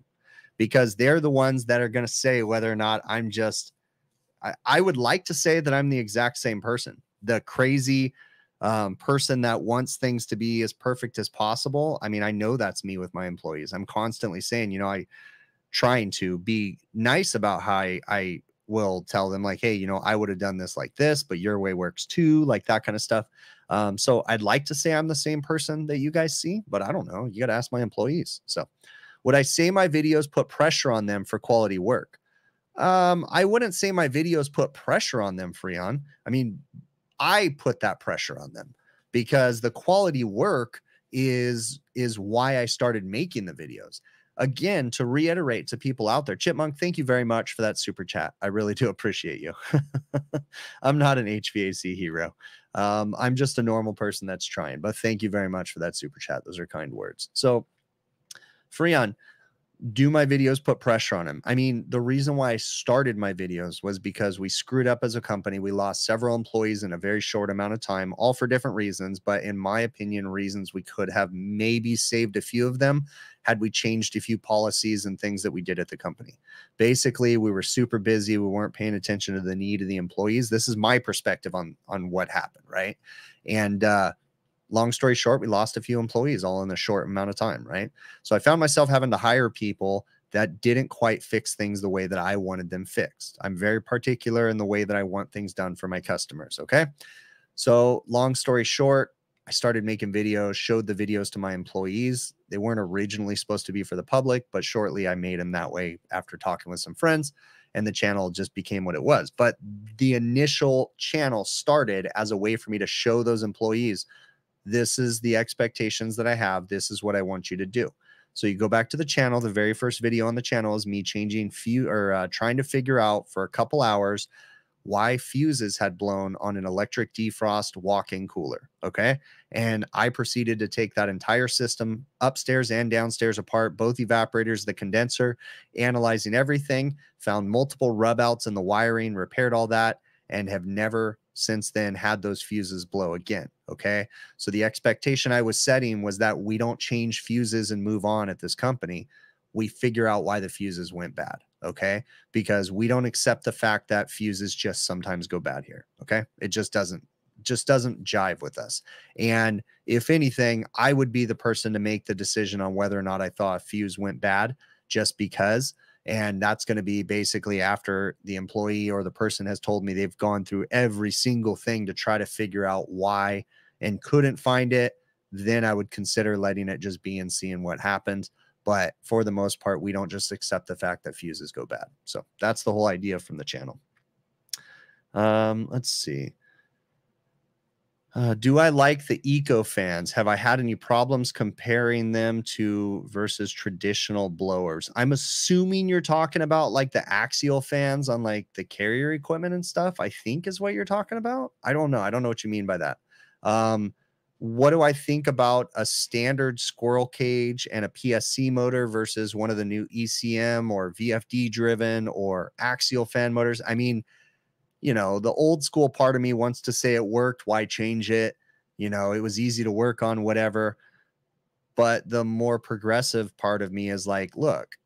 Speaker 1: because they're the ones that are going to say whether or not I'm just, I, I, would like to say that I'm the exact same person, the crazy um, person that wants things to be as perfect as possible. I mean, I know that's me with my employees. I'm constantly saying, you know, I trying to be nice about how I, I will tell them like, hey, you know, I would have done this like this, but your way works too, like that kind of stuff. Um, so I'd like to say I'm the same person that you guys see, but I don't know. You got to ask my employees. So would I say my videos put pressure on them for quality work? Um, I wouldn't say my videos put pressure on them, Freon. I mean, I put that pressure on them because the quality work is is why I started making the videos again to reiterate to people out there chipmunk thank you very much for that super chat. I really do appreciate you. I'm not an hvac hero. Um, i'm just a normal person that's trying but thank you very much for that super chat. Those are kind words. So freon do my videos put pressure on him? I mean, the reason why I started my videos was because we screwed up as a company. We lost several employees in a very short amount of time, all for different reasons. But in my opinion, reasons we could have maybe saved a few of them had we changed a few policies and things that we did at the company. Basically, we were super busy. We weren't paying attention to the need of the employees. This is my perspective on on what happened, right? And uh, long story short, we lost a few employees all in a short amount of time, right? So I found myself having to hire people that didn't quite fix things the way that I wanted them fixed. I'm very particular in the way that I want things done for my customers, okay? So, long story short, I started making videos, showed the videos to my employees. They weren't originally supposed to be for the public, but shortly I made them that way after talking with some friends and the channel just became what it was. But the initial channel started as a way for me to show those employees this is the expectations that I have. This is what I want you to do. So you go back to the channel. The very first video on the channel is me changing few or uh, trying to figure out for a couple hours why fuses had blown on an electric defrost walk-in cooler. Okay. And I proceeded to take that entire system upstairs and downstairs apart, both evaporators, the condenser, analyzing everything, found multiple rub outs in the wiring, repaired all that, and have never since then had those fuses blow again. Okay. So the expectation I was setting was that we don't change fuses and move on at this company. We figure out why the fuses went bad. Okay. Because we don't accept the fact that fuses just sometimes go bad here. Okay. It just doesn't just doesn't jive with us. And if anything, I would be the person to make the decision on whether or not I thought a fuse went bad just because and that's going to be basically after the employee or the person has told me they've gone through every single thing to try to figure out why and couldn't find it. Then I would consider letting it just be and seeing what happens. But for the most part, we don't just accept the fact that fuses go bad. So that's the whole idea from the channel. Um, let's see. Uh, do I like the eco fans? Have I had any problems comparing them to versus traditional blowers? I'm assuming you're talking about like the axial fans on like the carrier equipment and stuff. I think is what you're talking about. I don't know. I don't know what you mean by that. Um, what do I think about a standard squirrel cage and a PSC motor versus one of the new ECM or VFD driven or axial fan motors? I mean, you know, the old school part of me wants to say it worked. Why change it? You know, it was easy to work on, whatever. But the more progressive part of me is like, look,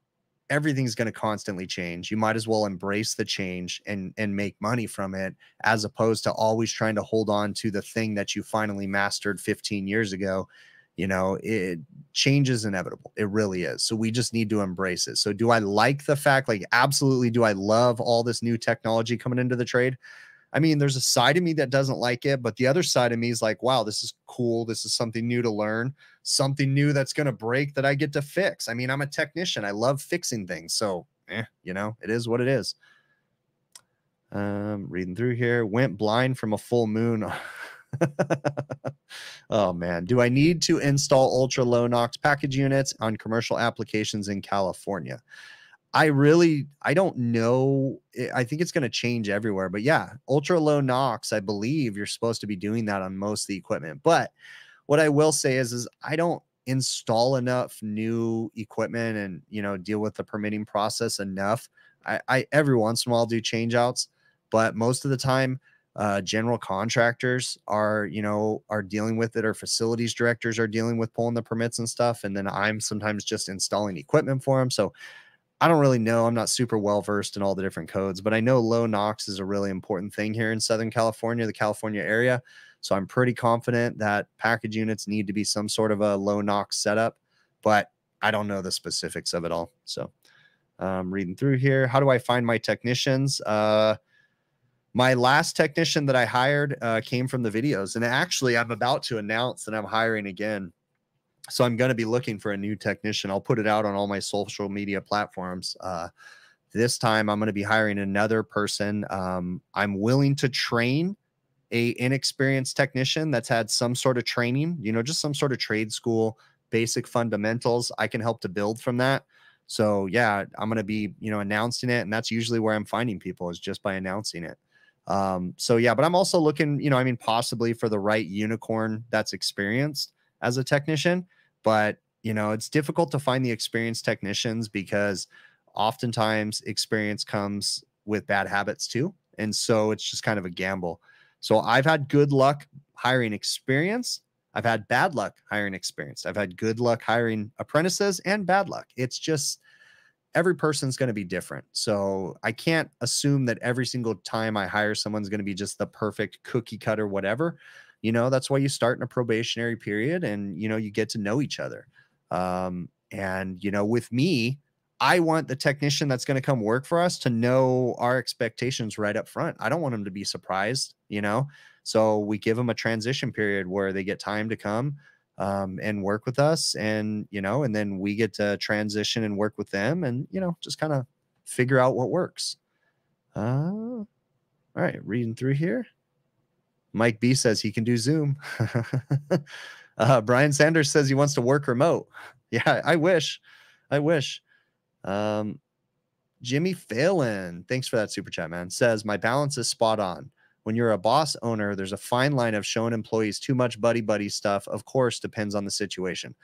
Speaker 1: everything's going to constantly change. You might as well embrace the change and and make money from it as opposed to always trying to hold on to the thing that you finally mastered 15 years ago. You know, it change is inevitable. It really is. So we just need to embrace it. So do I like the fact like absolutely do I love all this new technology coming into the trade? I mean, there's a side of me that doesn't like it, but the other side of me is like, wow, this is cool. This is something new to learn, something new that's going to break that I get to fix. I mean, I'm a technician. I love fixing things. So, eh, you know, it is what it is. Um, reading through here, went blind from a full moon. oh man, do I need to install ultra low NOx package units on commercial applications in California? I really I don't know. I think it's going to change everywhere, but yeah, ultra low NOx. I believe you're supposed to be doing that on most of the equipment. But what I will say is, is I don't install enough new equipment and you know deal with the permitting process enough. I, I every once in a while do change outs, but most of the time, uh, general contractors are you know are dealing with it, or facilities directors are dealing with pulling the permits and stuff, and then I'm sometimes just installing equipment for them. So I don't really know. I'm not super well versed in all the different codes, but I know low NOx is a really important thing here in Southern California, the California area. So I'm pretty confident that package units need to be some sort of a low NOx setup, but I don't know the specifics of it all. So um, reading through here, how do I find my technicians? Uh, my last technician that I hired uh, came from the videos, and actually, I'm about to announce that I'm hiring again so I'm going to be looking for a new technician. I'll put it out on all my social media platforms. Uh, this time, I'm going to be hiring another person. Um, I'm willing to train a inexperienced technician that's had some sort of training, you know, just some sort of trade school, basic fundamentals. I can help to build from that. So yeah, I'm going to be, you know, announcing it, and that's usually where I'm finding people is just by announcing it. Um, so yeah, but I'm also looking, you know, I mean, possibly for the right unicorn that's experienced as a technician but you know it's difficult to find the experienced technicians because oftentimes experience comes with bad habits too and so it's just kind of a gamble. So i've had good luck hiring experience i've had bad luck hiring experience i've had good luck hiring apprentices and bad luck. It's just every person's going to be different so i can't assume that every single time i hire someone's going to be just the perfect cookie cutter whatever you know that's why you start in a probationary period and you know you get to know each other um, and you know with me i want the technician that's going to come work for us to know our expectations right up front i don't want them to be surprised you know so we give them a transition period where they get time to come um, and work with us and you know and then we get to transition and work with them and you know just kind of figure out what works uh, all right reading through here Mike B says he can do Zoom. uh, Brian Sanders says he wants to work remote. Yeah, I wish. I wish. Um, Jimmy Phelan, thanks for that super chat, man. Says my balance is spot on. When you're a boss owner, there's a fine line of showing employees too much buddy buddy stuff. Of course, depends on the situation.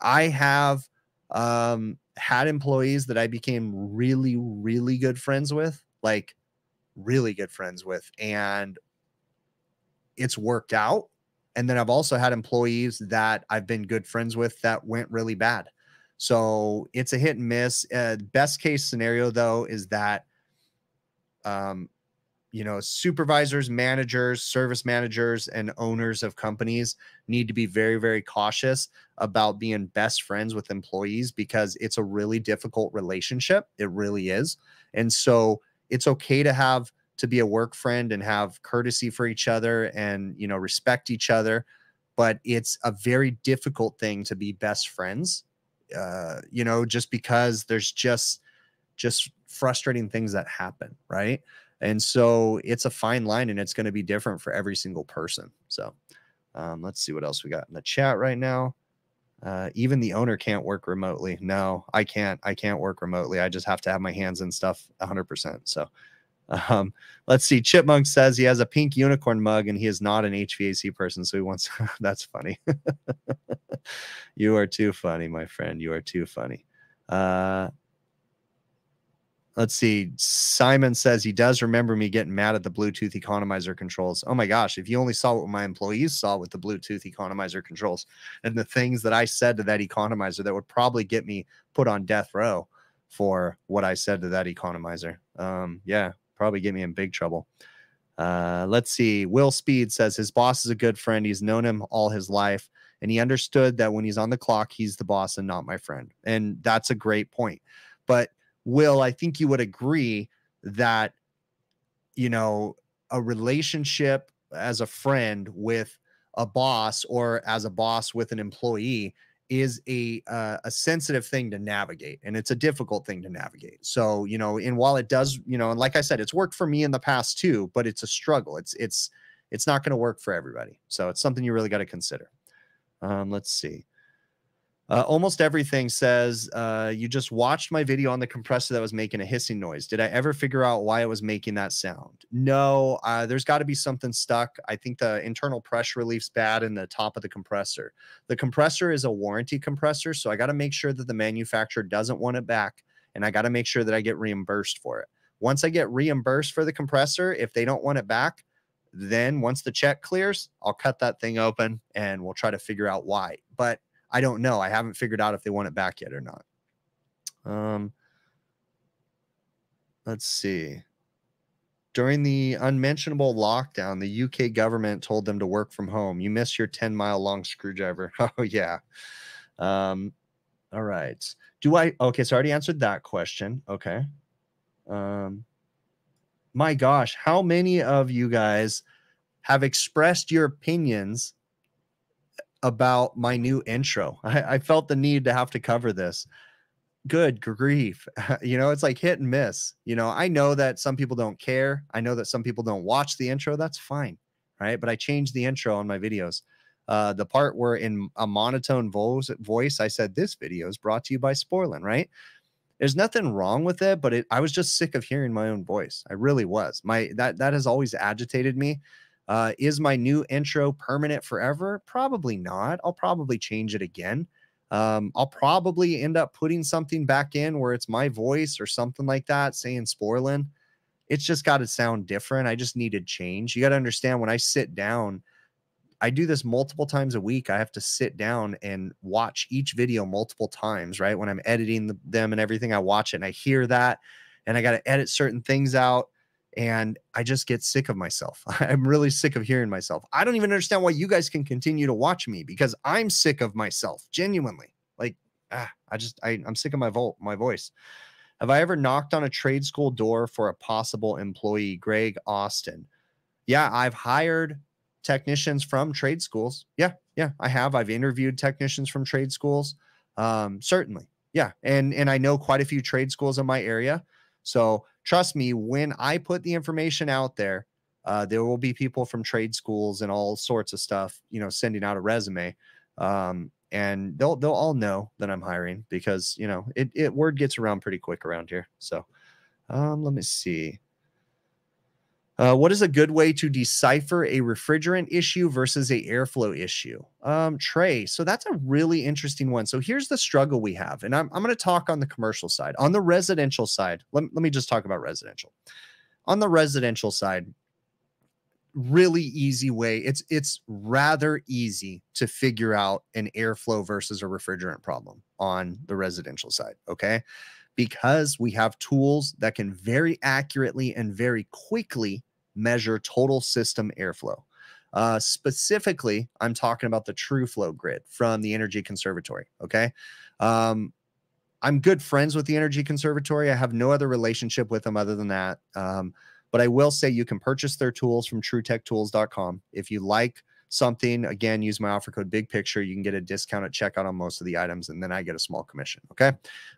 Speaker 1: I have um, had employees that I became really, really good friends with, like really good friends with, and it's worked out. And then I've also had employees that I've been good friends with that went really bad. So it's a hit and miss. Uh, best case scenario, though, is that, um, you know, supervisors, managers, service managers, and owners of companies need to be very, very cautious about being best friends with employees because it's a really difficult relationship. It really is. And so it's okay to have to be a work friend and have courtesy for each other and you know respect each other but it's a very difficult thing to be best friends uh you know just because there's just just frustrating things that happen right and so it's a fine line and it's going to be different for every single person so um, let's see what else we got in the chat right now uh, even the owner can't work remotely no i can't i can't work remotely i just have to have my hands and stuff 100% so um, let's see. Chipmunk says he has a pink unicorn mug and he is not an HVAC person, so he wants. that's funny. you are too funny, my friend. You are too funny. Uh, let's see. Simon says he does remember me getting mad at the Bluetooth economizer controls. Oh my gosh, if you only saw what my employees saw with the Bluetooth economizer controls and the things that I said to that economizer that would probably get me put on death row. for what I said to that economizer. Um, yeah, probably get me in big trouble. Uh, let's see. Will Speed says his boss is a good friend. He's known him all his life, and he understood that when he's on the clock, he's the boss and not my friend. And that's a great point. But Will, I think you would agree that you know a relationship as a friend with a boss or as a boss with an employee is a uh, a sensitive thing to navigate and it's a difficult thing to navigate. So you know and while it does you know and like i said it's worked for me in the past too but it's a struggle. It's it's it's not going to work for everybody. So it's something you really got to consider. Um, let's see uh, almost everything says uh, you just watched my video on the compressor that was making a hissing noise. Did I ever figure out why it was making that sound? No, uh, there's got to be something stuck. I think the internal pressure relief's bad in the top of the compressor. The compressor is a warranty compressor, so I got to make sure that the manufacturer doesn't want it back, and I got to make sure that I get reimbursed for it. Once I get reimbursed for the compressor, if they don't want it back, then once the check clears, I'll cut that thing open and we'll try to figure out why. But I don't know. I haven't figured out if they want it back yet or not. Um, let's see. During the unmentionable lockdown, the UK government told them to work from home. You miss your 10 mile long screwdriver. Oh, yeah. Um, all right. Do I? Okay. So I already answered that question. Okay. Um, my gosh, how many of you guys have expressed your opinions about my new intro. I, I, felt the need to have to cover this. Good grief. you know, it's like hit and miss. You know, I know that some people don't care. I know that some people don't watch the intro. That's fine. Right. But I changed the intro on my videos. Uh, the part where in a monotone voice, voice, I said, This video is brought to you by Sporlan, right? There's nothing wrong with it, but it, I was just sick of hearing my own voice. I really was. My that that has always agitated me. Uh, is my new intro permanent forever? Probably not. I'll probably change it again. Um, I'll probably end up putting something back in where it's my voice or something like that, saying Sporlan. It's just got to sound different. I just needed change. You got to understand when I sit down, I do this multiple times a week. I have to sit down and watch each video multiple times, right? When I'm editing the, them and everything, I watch it and I hear that and I got to edit certain things out and I just get sick of myself. I'm really sick of hearing myself. I don't even understand why you guys can continue to watch me because I'm sick of myself, genuinely. Like, ah, I just I, I'm sick of my vo- my voice. Have I ever knocked on a trade school door for a possible employee? Greg Austin. Yeah, I've hired technicians from trade schools. Yeah, yeah, I have. I've interviewed technicians from trade schools. Um, certainly. Yeah. And and I know quite a few trade schools in my area. So trust me, when I put the information out there, uh, there will be people from trade schools and all sorts of stuff, you know, sending out a resume. Um, and they'll they'll all know that I'm hiring because you know it, it word gets around pretty quick around here. So um, let me see. Uh, what is a good way to decipher a refrigerant issue versus a airflow issue? Um, Trey, so that's a really interesting one. So here's the struggle we have, and I'm, I'm going to talk on the commercial side. On the residential side, let, let me just talk about residential. On the residential side, really easy way. It's it's rather easy to figure out an airflow versus a refrigerant problem on the residential side. Okay because we have tools that can very accurately and very quickly measure total system airflow. Uh, specifically, I'm talking about the TrueFlow grid from the Energy Conservatory. Okay. Um, I'm good friends with the Energy Conservatory. I have no other relationship with them other than that. Um, but I will say you can purchase their tools from trutechtools.com. If you like something, again, use my offer code Big Picture. You can get a discount at checkout on most of the items, and then I get a small commission. Okay.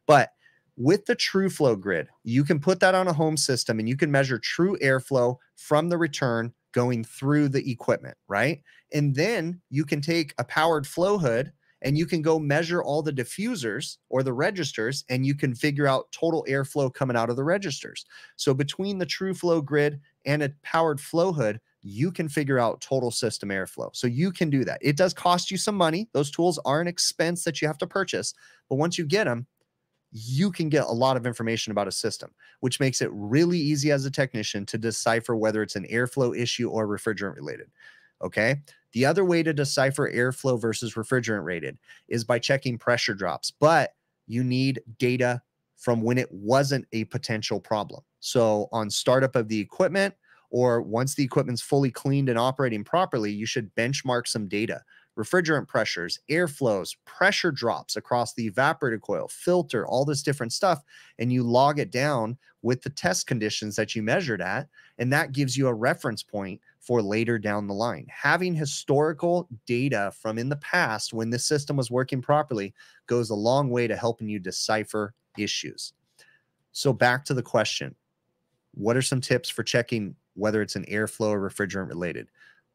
Speaker 1: But with the TrueFlow grid, you can put that on a home system and you can measure true airflow from the return going through the equipment, right? And then you can take a powered flow hood and you can go measure all the diffusers or the registers and you can figure out total airflow coming out of the registers. So between the TrueFlow grid and a powered flow hood, you can figure out total system airflow. So you can do that. It does cost you some money. Those tools are an expense that you have to purchase, but once you get them, you can get a lot of information about a system, which makes it really easy as a technician to decipher whether it's an airflow issue or refrigerant related. Okay. The other way to decipher airflow versus refrigerant rated is by checking pressure drops, but you need data from when it wasn't a potential problem. So on startup of the equipment, or once the equipment's fully cleaned and operating properly, you should benchmark some data refrigerant pressures, airflows, pressure drops across the evaporator coil, filter, all this different stuff, and you log it down with the test conditions that you measured at. And that gives you a reference point for later down the line. Having historical data from in the past when the system was working properly goes a long way to helping you decipher issues. So, back to the question what are some tips for checking whether it's an airflow or refrigerant related?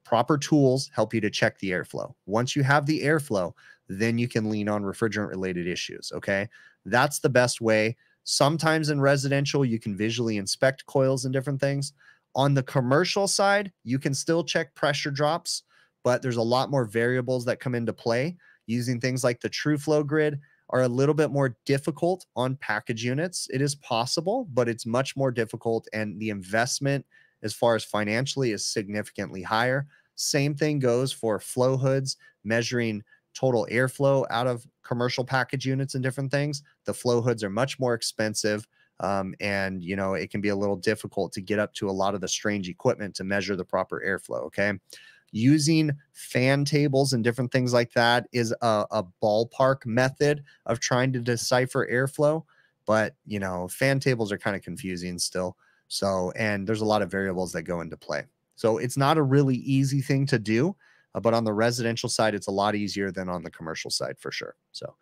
Speaker 1: Proper tools help you to check the airflow. Once you have the airflow, then you can lean on refrigerant related issues. Okay. That's the best way. Sometimes in residential, you can visually inspect coils and different things. On the commercial side, you can still check pressure drops, but there's a lot more variables that come into play. Using things like the TrueFlow grid are a little bit more difficult on package units. It is possible, but it's much more difficult. And the investment as far as financially is significantly higher. Same thing goes for flow hoods, measuring total airflow out of commercial package units and different things. The flow hoods are much more expensive. Um, and you know it can be a little difficult to get up to a lot of the strange equipment to measure the proper airflow okay using fan tables and different things like that is a, a ballpark method of trying to decipher airflow but you know fan tables are kind of confusing still so, and there's a lot of variables that go into play. So, it's not a really easy thing to do, uh, but on the residential side, it's a lot easier than on the commercial side for sure. So,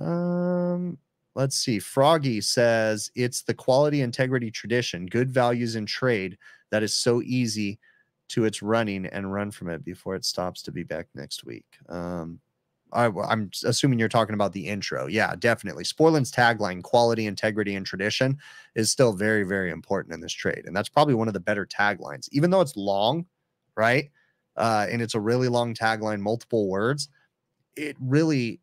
Speaker 1: um, let's see. Froggy says it's the quality, integrity, tradition, good values in trade that is so easy to its running and run from it before it stops to be back next week. Um, I, am assuming you're talking about the intro. Yeah, definitely. Sporlan's tagline, quality, integrity, and tradition, is still very, very important in this trade. And that's probably one of the better taglines, even though it's long, right? Uh, and it's a really long tagline, multiple words. It really,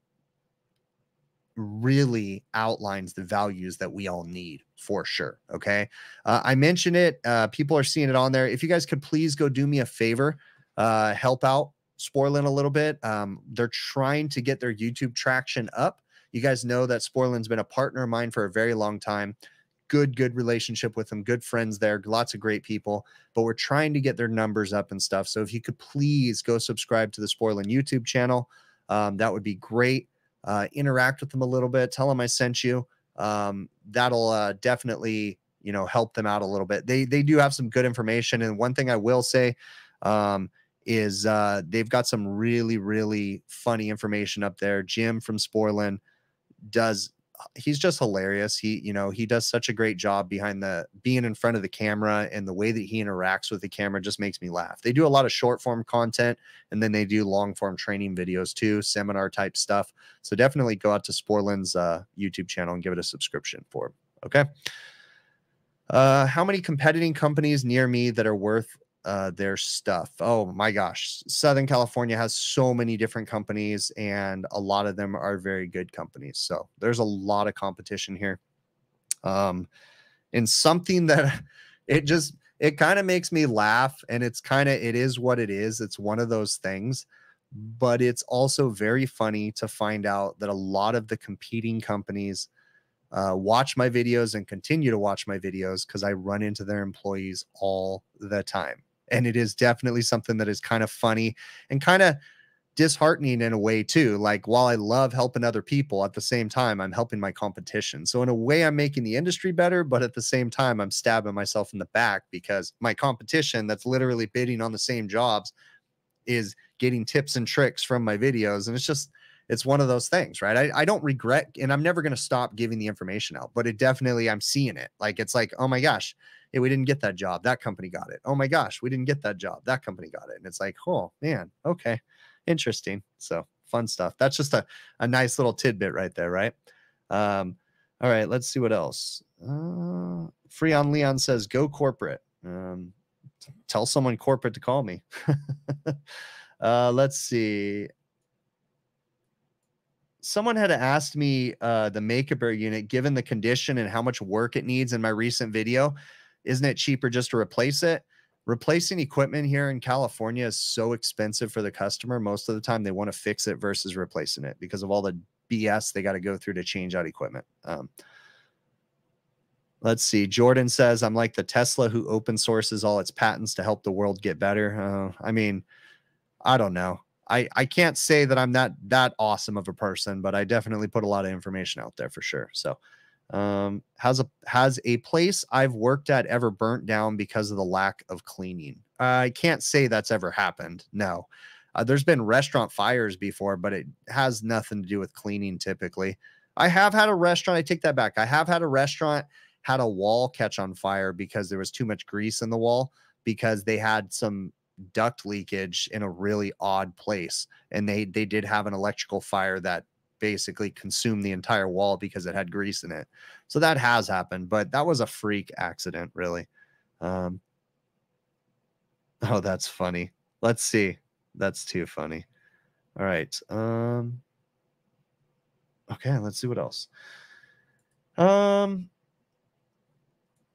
Speaker 1: really outlines the values that we all need for sure. Okay. Uh, I mentioned it. Uh, people are seeing it on there. If you guys could please go do me a favor, uh, help out Sporlan a little bit. Um, they're trying to get their YouTube traction up. You guys know that Sporlan's been a partner of mine for a very long time. Good, good relationship with them, good friends there, lots of great people. But we're trying to get their numbers up and stuff. So if you could please go subscribe to the Sporlan YouTube channel, um, that would be great. Uh, interact with them a little bit. Tell them I sent you. Um, that'll uh, definitely you know help them out a little bit. They they do have some good information. And one thing I will say, um, is uh, they've got some really, really funny information up there. Jim from Sporlan does he's just hilarious. He, you know, he does such a great job behind the being in front of the camera and the way that he interacts with the camera just makes me laugh. They do a lot of short form content and then they do long form training videos too, seminar type stuff. So definitely go out to Sporlan's uh, YouTube channel and give it a subscription for. Okay. Uh, how many competing companies near me that are worth uh, their stuff. Oh my gosh, Southern California has so many different companies, and a lot of them are very good companies. So there's a lot of competition here. Um, and something that it just it kind of makes me laugh, and it's kind of it is what it is. It's one of those things, but it's also very funny to find out that a lot of the competing companies. Uh, watch my videos and continue to watch my videos because I run into their employees all the time and it is definitely something that is kind of funny and kind of disheartening in a way too like while i love helping other people at the same time i'm helping my competition. So in a way i'm making the industry better but at the same time i'm stabbing myself in the back because my competition that's literally bidding on the same jobs is getting tips and tricks from my videos and it's just it's one of those things right? I, I don't regret and i'm never going to stop giving the information out but it definitely i'm seeing it. Like it's like oh my gosh we didn't get that job. That company got it. Oh my gosh, we didn't get that job. That company got it. And it's like, oh man, okay, interesting. So fun stuff. That's just a, a nice little tidbit right there, right? Um, all right, let's see what else. Uh, Freon Leon says, go corporate. Um, tell someone corporate to call me. uh, let's see. Someone had asked me uh, the makeup air unit, given the condition and how much work it needs in my recent video isn't it cheaper just to replace it? Replacing equipment here in California is so expensive for the customer. Most of the time, they want to fix it versus replacing it because of all the BS they got to go through to change out equipment. Um, Let's see. Jordan says, I'm like the Tesla who open sources all its patents to help the world get better. Uh, I mean, I don't know. I, I can't say that I'm that that awesome of a person, but I definitely put a lot of information out there for sure. So um, has a has a place I've worked at ever burnt down because of the lack of cleaning? I can't say that's ever happened. No. Uh, there's been restaurant fires before, but it has nothing to do with cleaning typically. I have had a restaurant, I take that back. I have had a restaurant had a wall catch on fire because there was too much grease in the wall because they had some duct leakage in a really odd place and they they did have an electrical fire that basically consumed the entire wall because it had grease in it. So that has happened but that was a freak accident really. Um oh that's funny. Let's see. That's too funny. All right um okay let's see what else. Um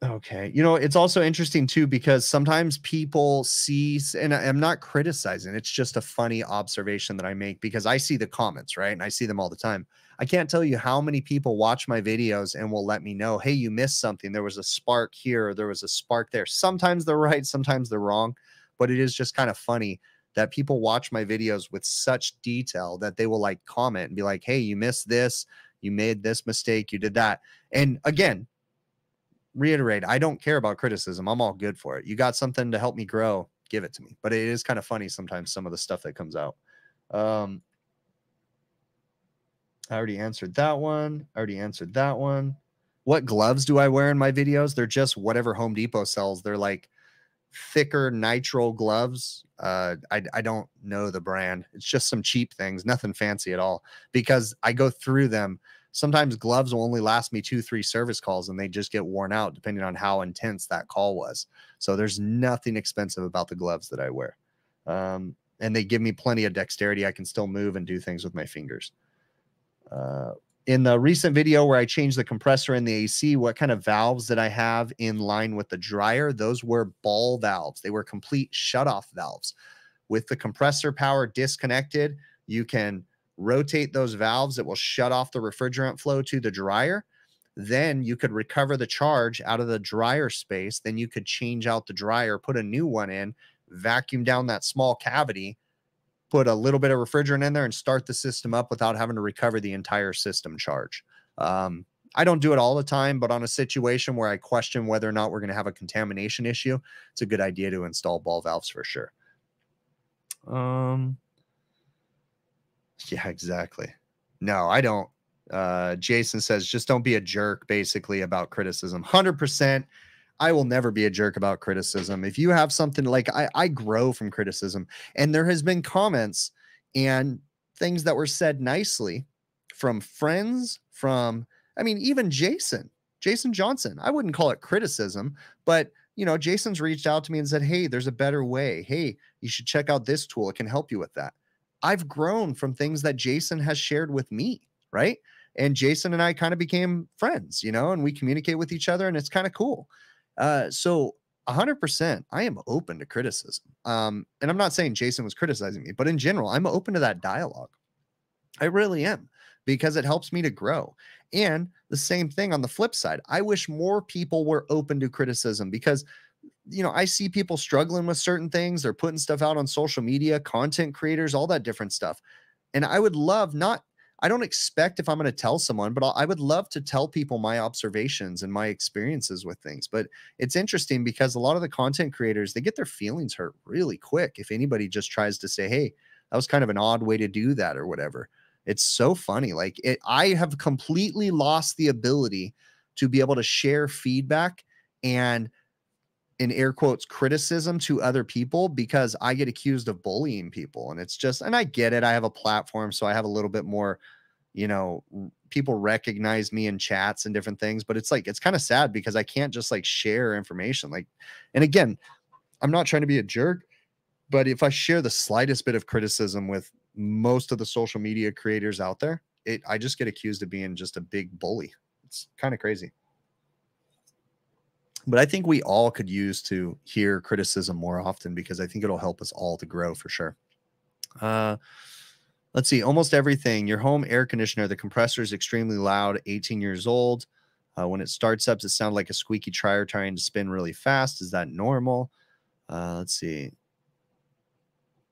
Speaker 1: Okay. You know, it's also interesting too because sometimes people see, and I'm not criticizing, it's just a funny observation that I make because I see the comments, right? And I see them all the time. I can't tell you how many people watch my videos and will let me know, hey, you missed something. There was a spark here, or there was a spark there. Sometimes they're right, sometimes they're wrong, but it is just kind of funny that people watch my videos with such detail that they will like comment and be like, hey, you missed this. You made this mistake. You did that. And again, reiterate, I don't care about criticism. I'm all good for it. You got something to help me grow, give it to me. But it is kind of funny sometimes some of the stuff that comes out. Um, I already answered that one. I already answered that one. What gloves do I wear in my videos? They're just whatever Home Depot sells. They're like thicker nitrile gloves. Uh, I, I don't know the brand. It's just some cheap things, nothing fancy at all, because I go through them sometimes gloves will only last me two, three service calls and they just get worn out depending on how intense that call was. So there's nothing expensive about the gloves that I wear. Um, and they give me plenty of dexterity. I can still move and do things with my fingers. Uh, in the recent video where I changed the compressor in the AC, what kind of valves did I have in line with the dryer? Those were ball valves. They were complete shutoff valves. With the compressor power disconnected, you can rotate those valves, that will shut off the refrigerant flow to the dryer. Then you could recover the charge out of the dryer space. Then you could change out the dryer, put a new one in, vacuum down that small cavity, put a little bit of refrigerant in there, and start the system up without having to recover the entire system charge. Um, I don't do it all the time, but on a situation where I question whether or not we're going to have a contamination issue, it's a good idea to install ball valves for sure. Um, yeah, exactly. No, I don't. Uh, Jason says, just don't be a jerk, basically, about criticism. 100%. I will never be a jerk about criticism. If you have something like I, I grow from criticism, and there has been comments and things that were said nicely from friends, from, I mean, even Jason, Jason Johnson. I wouldn't call it criticism, but you know, Jason's reached out to me and said, Hey, there's a better way. Hey, you should check out this tool. It can help you with that. I've grown from things that Jason has shared with me, right? And Jason and I kind of became friends, you know, and we communicate with each other and it's kind of cool. Uh, so 100% I am open to criticism. Um, and I'm not saying Jason was criticizing me, but in general, I'm open to that dialogue. I really am because it helps me to grow. And the same thing on the flip side, I wish more people were open to criticism because you know, I see people struggling with certain things. They're putting stuff out on social media, content creators, all that different stuff. And I would love not, I don't expect if I'm going to tell someone, but I would love to tell people my observations and my experiences with things. But it's interesting because a lot of the content creators, they get their feelings hurt really quick. If anybody just tries to say, hey, that was kind of an odd way to do that or whatever. It's so funny. Like it, I have completely lost the ability to be able to share feedback and in air quotes criticism to other people because I get accused of bullying people and it's just and I get it I have a platform so I have a little bit more you know people recognize me in chats and different things but it's like it's kind of sad because I can't just like share information like and again I'm not trying to be a jerk but if I share the slightest bit of criticism with most of the social media creators out there it I just get accused of being just a big bully. It's kind of crazy but I think we all could use to hear criticism more often because I think it'll help us all to grow for sure. Uh, let's see, almost everything. Your home air conditioner, the compressor is extremely loud, 18 years old. Uh, when it starts up, it sounds like a squeaky tire trying to spin really fast. Is that normal? Uh, let's see.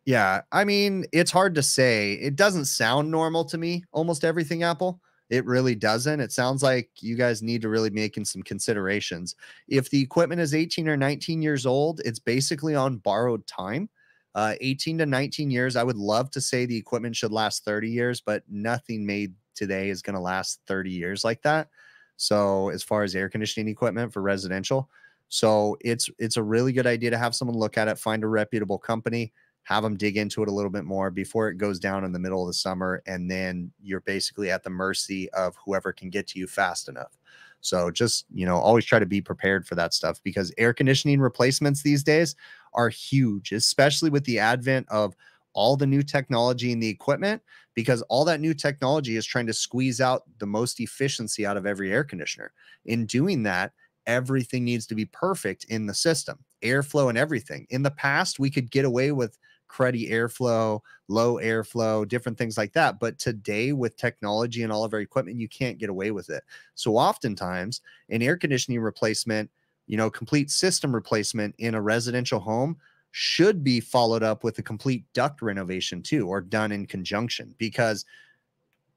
Speaker 1: Yeah, I mean, it's hard to say. It doesn't sound normal to me, almost everything Apple. It really doesn't. It sounds like you guys need to really making some considerations. If the equipment is 18 or 19 years old, it's basically on borrowed time. Uh, 18 to 19 years, I would love to say the equipment should last 30 years, but nothing made today is going to last 30 years like that. So, as far as air conditioning equipment for residential, so it's it's a really good idea to have someone look at it, find a reputable company have them dig into it a little bit more before it goes down in the middle of the summer. And then you're basically at the mercy of whoever can get to you fast enough. So just, you know, always try to be prepared for that stuff because air conditioning replacements these days are huge, especially with the advent of all the new technology and the equipment, because all that new technology is trying to squeeze out the most efficiency out of every air conditioner. In doing that, everything needs to be perfect in the system, airflow and everything. In the past, we could get away with cruddy airflow, low airflow, different things like that. But today, with technology and all of our equipment, you can't get away with it. So, oftentimes, an air conditioning replacement, you know, complete system replacement in a residential home should be followed up with a complete duct renovation too, or done in conjunction because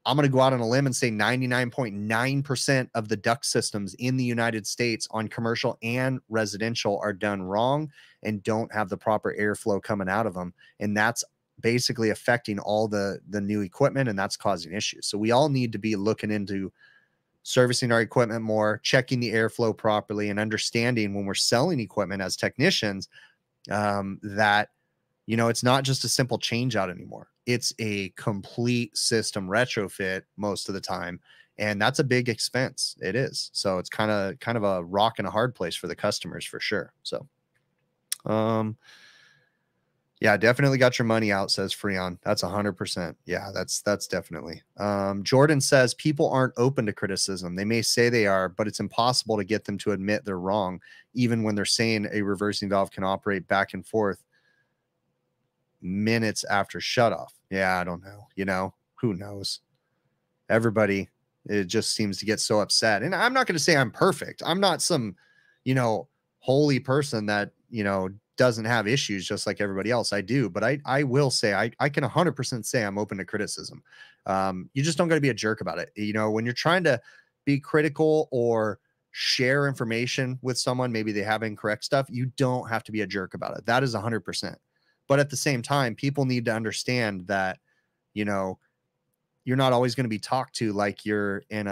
Speaker 1: I'm going to go out on a limb and say 99.9% of the duct systems in the United States on commercial and residential are done wrong and don't have the proper airflow coming out of them. And that's basically affecting all the the new equipment and that's causing issues. So we all need to be looking into servicing our equipment more, checking the airflow properly and understanding when we're selling equipment as technicians um, that you know it's not just a simple change out anymore it's a complete system retrofit most of the time and that's a big expense it is. So it's kind of kind of a rock and a hard place for the customers for sure so. Um yeah definitely got your money out says freon that's a hundred percent yeah that's that's definitely. Um jordan says people aren't open to criticism they may say they are but it's impossible to get them to admit they're wrong even when they're saying a reversing valve can operate back and forth minutes after shutoff. Yeah, I don't know. You know, who knows? Everybody, it just seems to get so upset. And I'm not going to say I'm perfect. I'm not some, you know, holy person that, you know, doesn't have issues just like everybody else. I do, but I I will say I I can 100% say I'm open to criticism. Um, you just don't got to be a jerk about it. You know, when you're trying to be critical or share information with someone, maybe they have incorrect stuff, you don't have to be a jerk about it. That is 100%. But at the same time, people need to understand that, you know, you're not always going to be talked to like you're in a,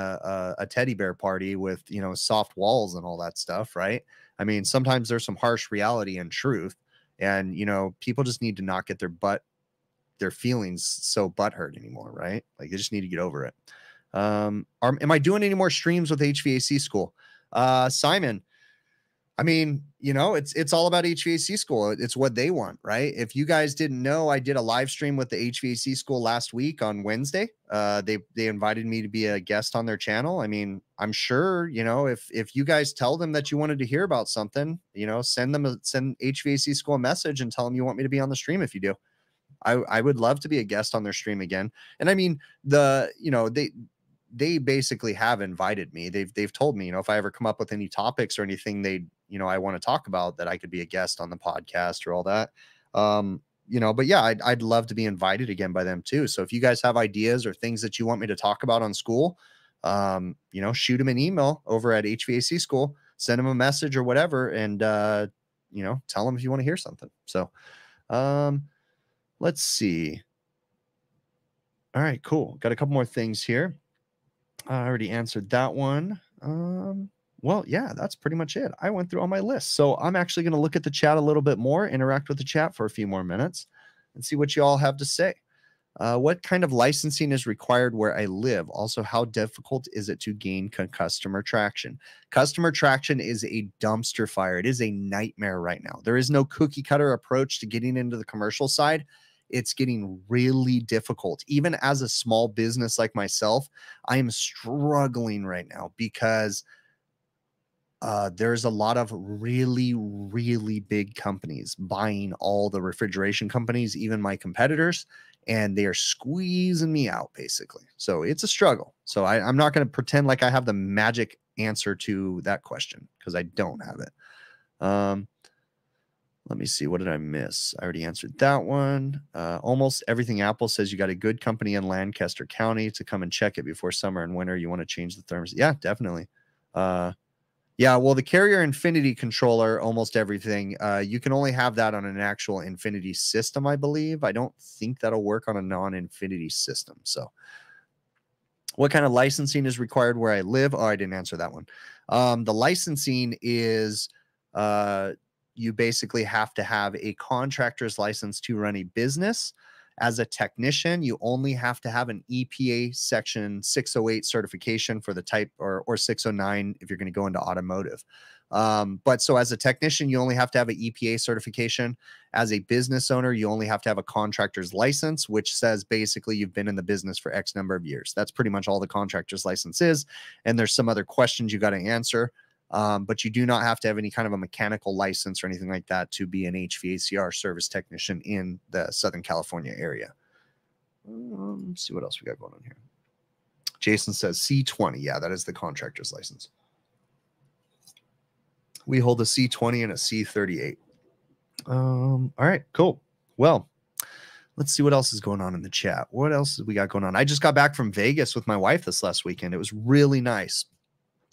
Speaker 1: a, a teddy bear party with you know soft walls and all that stuff, right? I mean, sometimes there's some harsh reality and truth, and you know, people just need to not get their butt, their feelings so butthurt anymore, right? Like they just need to get over it. Um, are, am I doing any more streams with HVAC school? Uh, Simon, I mean, you know, it's it's all about HVAC school. It's what they want, right? If you guys didn't know, I did a live stream with the HVAC school last week on Wednesday. Uh, they they invited me to be a guest on their channel. I mean, I'm sure you know if if you guys tell them that you wanted to hear about something, you know, send them a send HVAC school a message and tell them you want me to be on the stream if you do. I I would love to be a guest on their stream again. And I mean, the you know they they basically have invited me. They've they've told me, you know, if I ever come up with any topics or anything they you know I want to talk about that I could be a guest on the podcast or all that. Um, you know, but yeah, I'd, I'd love to be invited again by them too. So if you guys have ideas or things that you want me to talk about on school, um, you know, shoot them an email over at HVAC school, send them a message or whatever, and uh, you know, tell them if you want to hear something. So, um, let's see. All right, cool. Got a couple more things here. I already answered that one. Um, well, yeah, that's pretty much it. I went through all my lists. So I'm actually going to look at the chat a little bit more, interact with the chat for a few more minutes, and see what you all have to say. Uh, what kind of licensing is required where I live? Also, how difficult is it to gain customer traction? Customer traction is a dumpster fire. It is a nightmare right now. There is no cookie cutter approach to getting into the commercial side. It's getting really difficult. Even as a small business like myself, I am struggling right now because – uh, there's a lot of really, really big companies buying all the refrigeration companies, even my competitors, and they are squeezing me out basically. So it's a struggle. So I, I'm not going to pretend like I have the magic answer to that question because I don't have it. Um, let me see. What did I miss? I already answered that one. Uh, almost everything Apple says you got a good company in Lancaster County to come and check it before summer and winter. You want to change the therms? Yeah, definitely. Uh, yeah, well, the Carrier Infinity controller, almost everything, uh, you can only have that on an actual Infinity system, I believe. I don't think that'll work on a non Infinity system. So, what kind of licensing is required where I live? Oh, I didn't answer that one. Um, the licensing is uh, you basically have to have a contractor's license to run a business as a technician, you only have to have an EPA section 608 certification for the type or, or 609 if you're going to go into automotive. Um, but so as a technician, you only have to have an EPA certification. As a business owner, you only have to have a contractor's license, which says basically you've been in the business for X number of years. That's pretty much all the contractor's license is. And there's some other questions you got to answer. Um, but you do not have to have any kind of a mechanical license or anything like that to be an HVACR service technician in the Southern California area. Um, see what else we got going on here. Jason says C20. Yeah, that is the contractor's license. We hold a C20 and a C38. Um, all right, cool. Well, let's see what else is going on in the chat. What else we got going on? I just got back from Vegas with my wife this last weekend. It was really nice.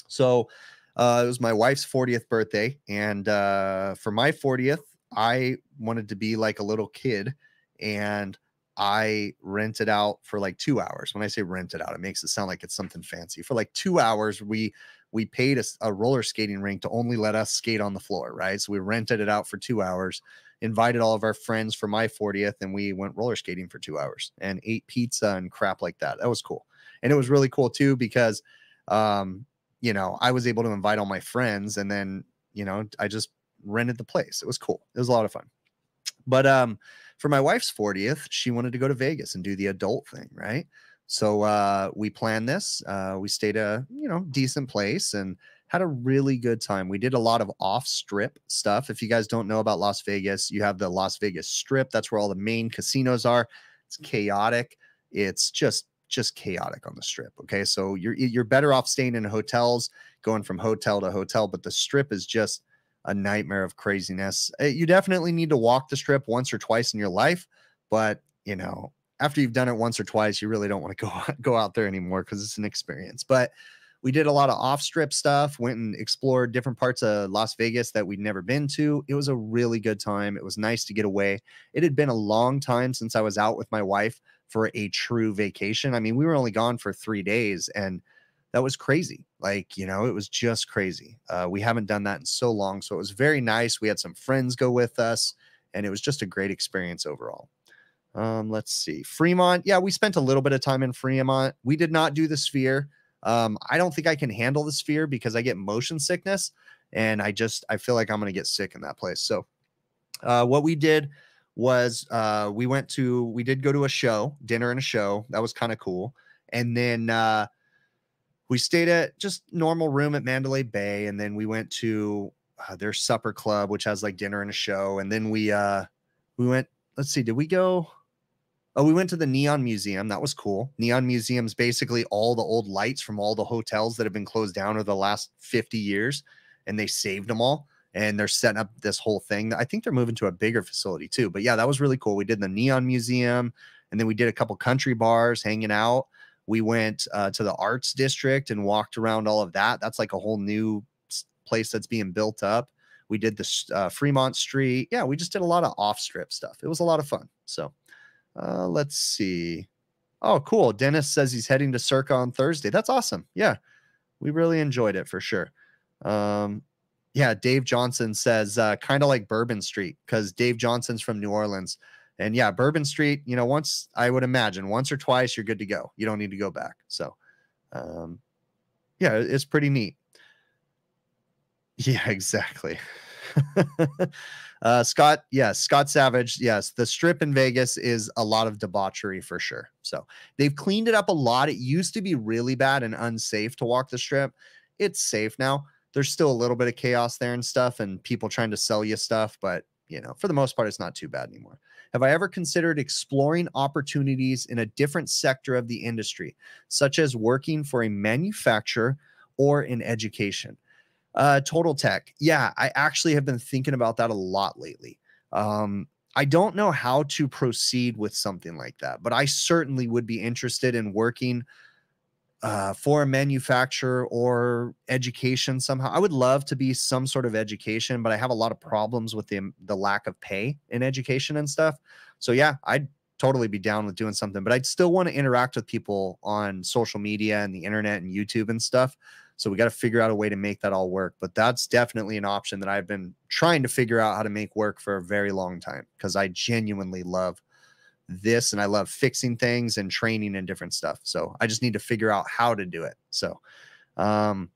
Speaker 1: So uh, it was my wife's 40th birthday. And uh, for my 40th, I wanted to be like a little kid. And I rented out for like two hours. When I say rented out, it makes it sound like it's something fancy. For like two hours, we we paid a, a, roller skating rink to only let us skate on the floor, right? So we rented it out for two hours, invited all of our friends for my 40th, and we went roller skating for two hours and ate pizza and crap like that. That was cool. And it was really cool too because um, you know, I was able to invite all my friends and then, you know, I just rented the place. It was cool. It was a lot of fun. But um for my wife's 40th, she wanted to go to Vegas and do the adult thing, right? So uh we planned this. Uh we stayed a, you know, decent place and had a really good time. We did a lot of off strip stuff. If you guys don't know about Las Vegas, you have the Las Vegas Strip. That's where all the main casinos are. It's chaotic. It's just just chaotic on the strip. Okay. So you're you're better off staying in hotels, going from hotel to hotel, but the strip is just a nightmare of craziness. Eh, you definitely need to walk the strip once or twice in your life, but you know, after you've done it once or twice, you really don't want to go go out there anymore because it's an experience. But we did a lot of off strip stuff, went and explored different parts of Las Vegas that we'd never been to. It was a really good time. It was nice to get away. It had been a long time since I was out with my wife for a true vacation. I mean, we were only gone for three days and that was crazy. Like, you know, it was just crazy. Uh, we haven't done that in so long. So it was very nice. We had some friends go with us and it was just a great experience overall. Um, let's see. Fremont. Yeah, we spent a little bit of time in Fremont. We did not do the sphere. Um, I don't think I can handle the sphere because I get motion sickness and I just I feel like I'm gonna get sick in that place. So uh, what we did was uh, we went to we did go to a show, dinner and a show. That was kind of cool. And then uh, we stayed at just normal room at Mandalay Bay, and then we went to uh, their supper club, which has like dinner and a show. And then we uh we went. Let's see, did we go? Oh, we went to the Neon Museum. That was cool. Neon Museum's basically all the old lights from all the hotels that have been closed down over the last 50 years, and they saved them all and they're setting up this whole thing. I think they're moving to a bigger facility too. But yeah, that was really cool. We did the Neon Museum, and then we did a couple country bars hanging out. We went uh, to the Arts District and walked around all of that. That's like a whole new place that's being built up. We did the uh, Fremont Street. Yeah, we just did a lot of off strip stuff. It was a lot of fun. So uh, let's see. Oh, cool. Dennis says he's heading to Circa on Thursday. That's awesome. Yeah, we really enjoyed it for sure. Um, yeah, Dave Johnson says uh, kind of like Bourbon Street because Dave Johnson's from New Orleans. And yeah, Bourbon Street, you know, once I would imagine once or twice you're good to go. You don't need to go back. So, um, yeah, it's pretty neat. Yeah, exactly. uh, Scott, yes, Scott Savage, yes, the strip in Vegas is a lot of debauchery for sure. So they've cleaned it up a lot. It used to be really bad and unsafe to walk the strip. It's safe now there's still a little bit of chaos there and stuff and people trying to sell you stuff, but you know, for the most part, it's not too bad anymore. Have I ever considered exploring opportunities in a different sector of the industry, such as working for a manufacturer or in education? Uh, Total Tech. Yeah, I actually have been thinking about that a lot lately. Um, I don't know how to proceed with something like that, but I certainly would be interested in working uh, for a manufacturer or education somehow. I would love to be some sort of education, but I have a lot of problems with the the lack of pay in education and stuff. So yeah, I'd totally be down with doing something, but I'd still want to interact with people on social media and the internet and YouTube and stuff. So we got to figure out a way to make that all work. But that's definitely an option that I've been trying to figure out how to make work for a very long time because I genuinely love this and I love fixing things and training and different stuff. So I just need to figure out how to do it. So um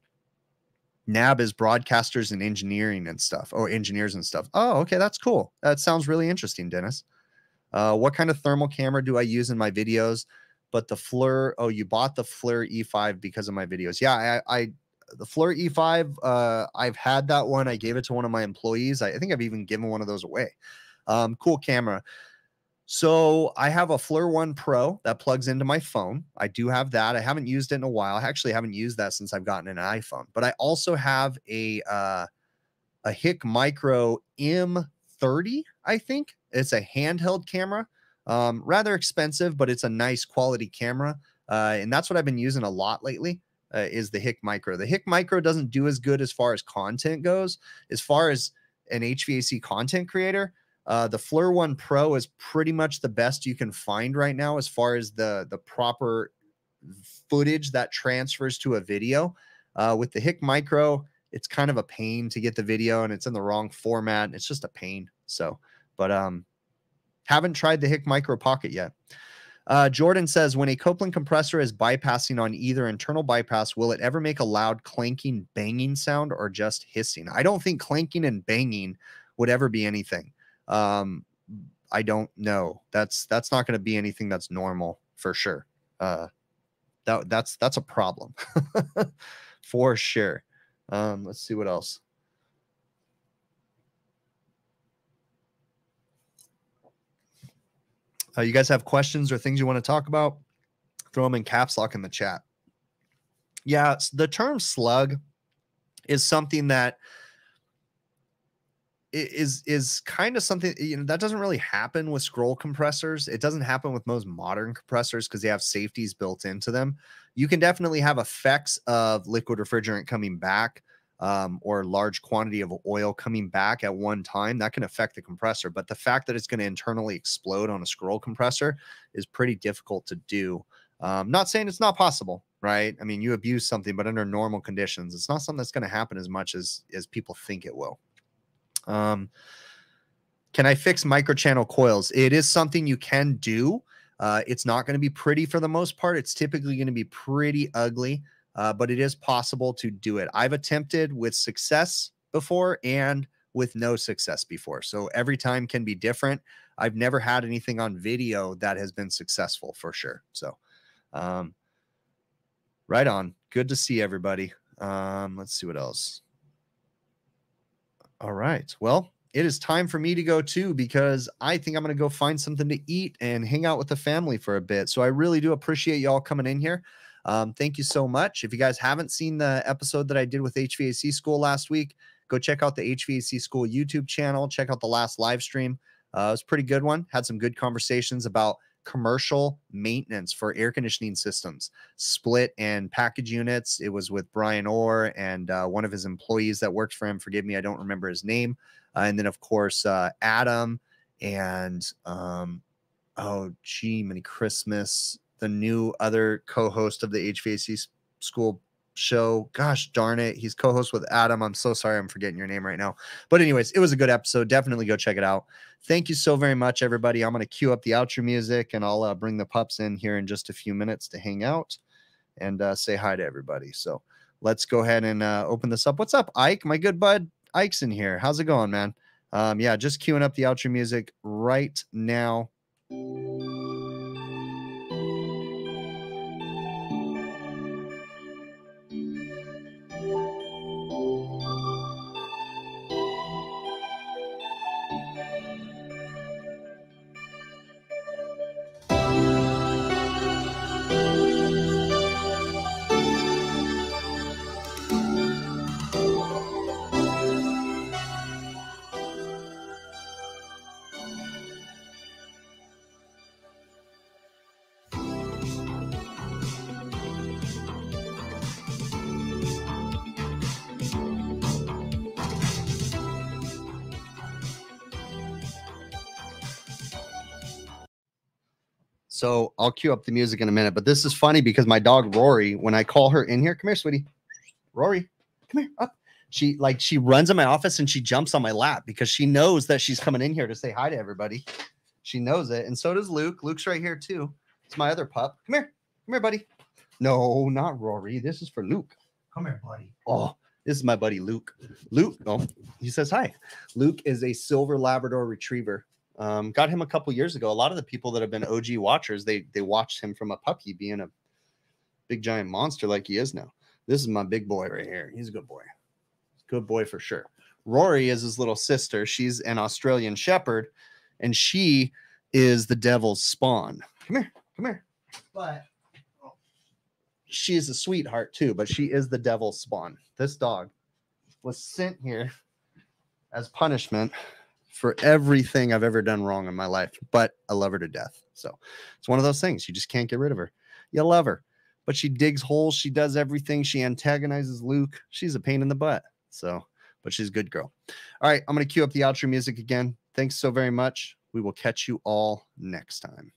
Speaker 1: NAB is broadcasters and engineering and stuff, or engineers and stuff. Oh, okay, that's cool. That sounds really interesting, Dennis. Uh, what kind of thermal camera do I use in my videos? But the FLIR, oh, you bought the FLIR E5 because of my videos. Yeah, I, I the FLIR E5, uh, I've had that one. I gave it to one of my employees. I, I think I've even given one of those away. Um, cool camera. So I have a FLIR One Pro that plugs into my phone. I do have that. I haven't used it in a while. I actually haven't used that since I've gotten an iPhone. But I also have a uh, a Hikmicro M30. I think it's a handheld camera. Um, rather expensive, but it's a nice quality camera. Uh, and that's what I've been using a lot lately. Uh, is the Hikmicro. The Hikmicro doesn't do as good as far as content goes. As far as an HVAC content creator, uh, the FLIR One Pro is pretty much the best you can find right now as far as the the proper footage that transfers to a video. Uh, with the Hikmicro, it's kind of a pain to get the video, and it's in the wrong format. It's just a pain. So, but um, haven't tried the Hikmicro Pocket yet. Uh, Jordan says, when a Copeland compressor is bypassing on either internal bypass, will it ever make a loud clanking, banging sound or just hissing? I don't think clanking and banging would ever be anything. Um, I don't know. That's that's not going to be anything that's normal for sure. Uh, that that's that's a problem for sure. Um, let's see what else. Uh, you guys have questions or things you want to talk about? Throw them in caps lock in the chat. Yeah, the term slug is something that is is kind of something you know that doesn't really happen with scroll compressors it doesn't happen with most modern compressors because they have safeties built into them. You can definitely have effects of liquid refrigerant coming back um, or large quantity of oil coming back at one time that can affect the compressor but the fact that it's going to internally explode on a scroll compressor is pretty difficult to do. Um, not saying it's not possible right? I mean you abuse something but under normal conditions it's not something that's going to happen as much as as people think it will um, can I fix microchannel coils? It is something you can do. Uh, it's not going to be pretty for the most part. It's typically going to be pretty ugly, uh, but it is possible to do it. I've attempted with success before and with no success before. So every time can be different. I've never had anything on video that has been successful for sure. So, um, right on. Good to see everybody. Um, let's see what else. All right. Well, it is time for me to go too because I think I'm going to go find something to eat and hang out with the family for a bit. So I really do appreciate y'all coming in here. Um, thank you so much. If you guys haven't seen the episode that I did with HVAC School last week, go check out the HVAC School YouTube channel. Check out the last live stream. Uh, it was a pretty good one. Had some good conversations about commercial maintenance for air conditioning systems, split and package units. It was with Bryan Orr and uh, one of his employees that worked for him. Forgive me, I don't remember his name. Uh, and then, of course, uh, Adam and um, oh, gee, many Christmas, the new other co host of the HVAC school show. Gosh darn it. He's co host with Adam. I'm so sorry I'm forgetting your name right now. But, anyways, it was a good episode. Definitely go check it out. Thank you so very much, everybody. I'm going to cue up the outro music and I'll uh, bring the pups in here in just a few minutes to hang out and uh, say hi to everybody. So, let's go ahead and uh, open this up. What's up, Ike? My good bud Ike's in here. How's it going, man? Um, yeah, just queuing up the outro music right now. So I'll cue up the music in a minute, but this is funny because my dog Rory, when I call her in here, come here, sweetie. Rory, come here, up. She like she runs in my office and she jumps on my lap because she knows that she's coming in here to say hi to everybody. She knows it, and so does Luke. Luke's right here too. It's my other pup. Come here, come here, buddy. No, not Rory. This is for Luke. Come here, buddy. Oh, this is my buddy Luke. Luke, oh, he says hi. Luke is a silver Labrador retriever. Um, got him a couple years ago. A lot of the people that have been OG watchers, they they watched him from a puppy being a big giant monster like he is now. This is my big boy right here. He's a good boy. Good boy for sure. Rory is his little sister. She's an Australian Shepherd, and she is the devil's spawn. Come here, come here. But she is a sweetheart too, but she is the devil's spawn. This dog was sent here as punishment for everything I've ever done wrong in my life, but I love her to death. So it's one of those things. You just can't get rid of her. You love her, but she digs holes. She does everything. She antagonizes Luke. She's a pain in the butt. So, but she's a good girl. All right. I'm going to cue up the outro music again. Thanks so very much. We will catch you all next time.